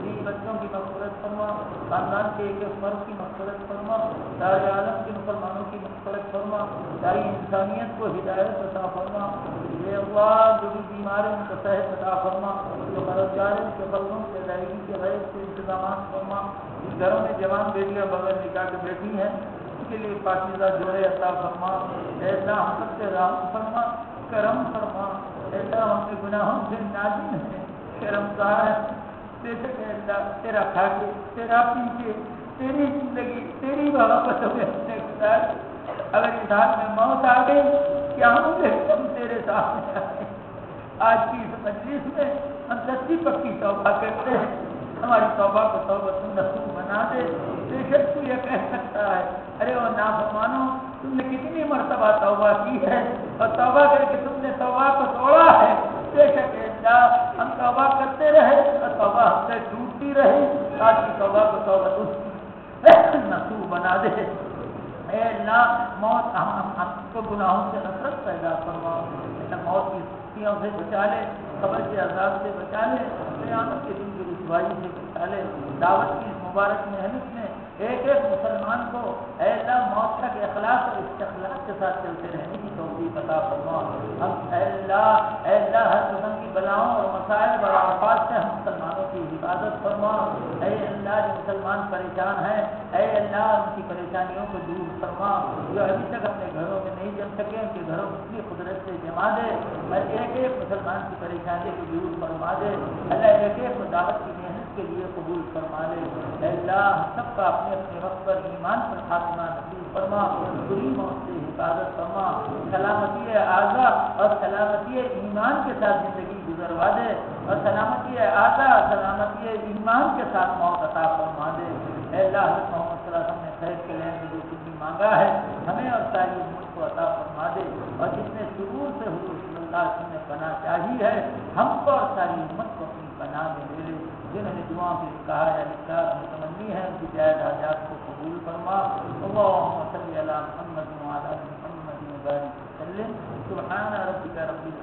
अपनी बच्चों की मफरत फरमा, खानदान के एक एक फ़र्ज़ की मफरत फरमा, दार आलम के मुसलमानों की मफरत फरमा दाई इंसानियत को हिदायत पता फरमा, ये अल्लाह जो भी बीमार है उनको सहज पता फरमा, जो बेरोजगार है उनके बल्लों की अदायगी के गैर से इंतज़ाम फरमा। जिस घरों में जवान बेटियाँ बगैर निकाह के बैठी हैं उसके लिए पाकिदा जोड़े अता फरमा ऐसा हम सबसे राम फरमा, करम फरमा ऐसा हमसे गुनाहों से नाजिन है, शर्मसार बेशक अल्लाह तेरा खाके, तेरा पीछे तेरी ज़िंदगी, तेरी वापस हो अगर इस हाथ में मौत आ गई, क्या होंगे हम तेरे सामने आए आज की इस मजलिस में हम सच्ची पक्की तौबा करते हैं। हमारी तौबा को तौबा सुन बना दे। बेशक तू यह कह सकता है, अरे वो ना मानो तुमने कितनी मरतबा तौबा की है? और तौबा करके तुमने तौबा को तोड़ा है। बेशक या हम तोबा करते रहे और तोबा हमसे टूटती रहे ताकि तोबा को तो नसू बना दे। ना, मौत, हम आपको तो गुनाहों से नफरत पैदा करवाओ मौत की स्थितियों से बचा ले खबर के आज़ाद से बचा ले कयामत के दिन की रसवाई से बचा ले, दावत की मुबारक मेहनत में एक एक मुसलमान को ऐसा मौत तक अखलास और इस्तखलास के साथ चलते रहने की तोहफी पता फरमा। हम अल्लाह हर कसम की बलाओं और मसाइल और आफात से हम मुसलमानों की हिफाजत फरमा। अल्लाह, जो मुसलमान परेशान हैं अल्लाह, उनकी परेशानियों को दूर फरमा। जो अभी तक अपने घरों में नहीं जम सके, उनके घरों में कुदरत से जमा दे। और एक एक मुसलमान की परेशानी को दूर फरमा दे। अल्लाह एक एक दावत की के लिए कबूल फरमा ले सबका अपने अपने वक्त पर ईमान पर खात्मा नसीब फरमा बुरी मौत से हिफाजत फरमा। सलामती आज़ा और सलामती ईमान के साथ ज़िंदगी गुजरवा दे। और सलामती आज़ा सलामती ईमान के साथ मौत अता फरमा दे। अल्लाह मोहम्मद ने खैर के लेने जो कुछ भी मांगा है, हमें और सारी उम्मत को अता फरमा दे। और जिसने शुरू से हुजूर सल्लल्लाहु अलैहि वसल्लम ने पनाह चाही है, हमको और सारी उम्मत को अपनी बना में ले ले। जिन्होंने दुआ में कहा या लिखा मुतमनी है उनकी जायद आज़ाद को कबूल फरमा अल्लाहुम्मा सल्ली अला मुहम्मद व अला मुहम्मद व बारिक वसल्लिम सुब्हान रब्बिका रब्बिल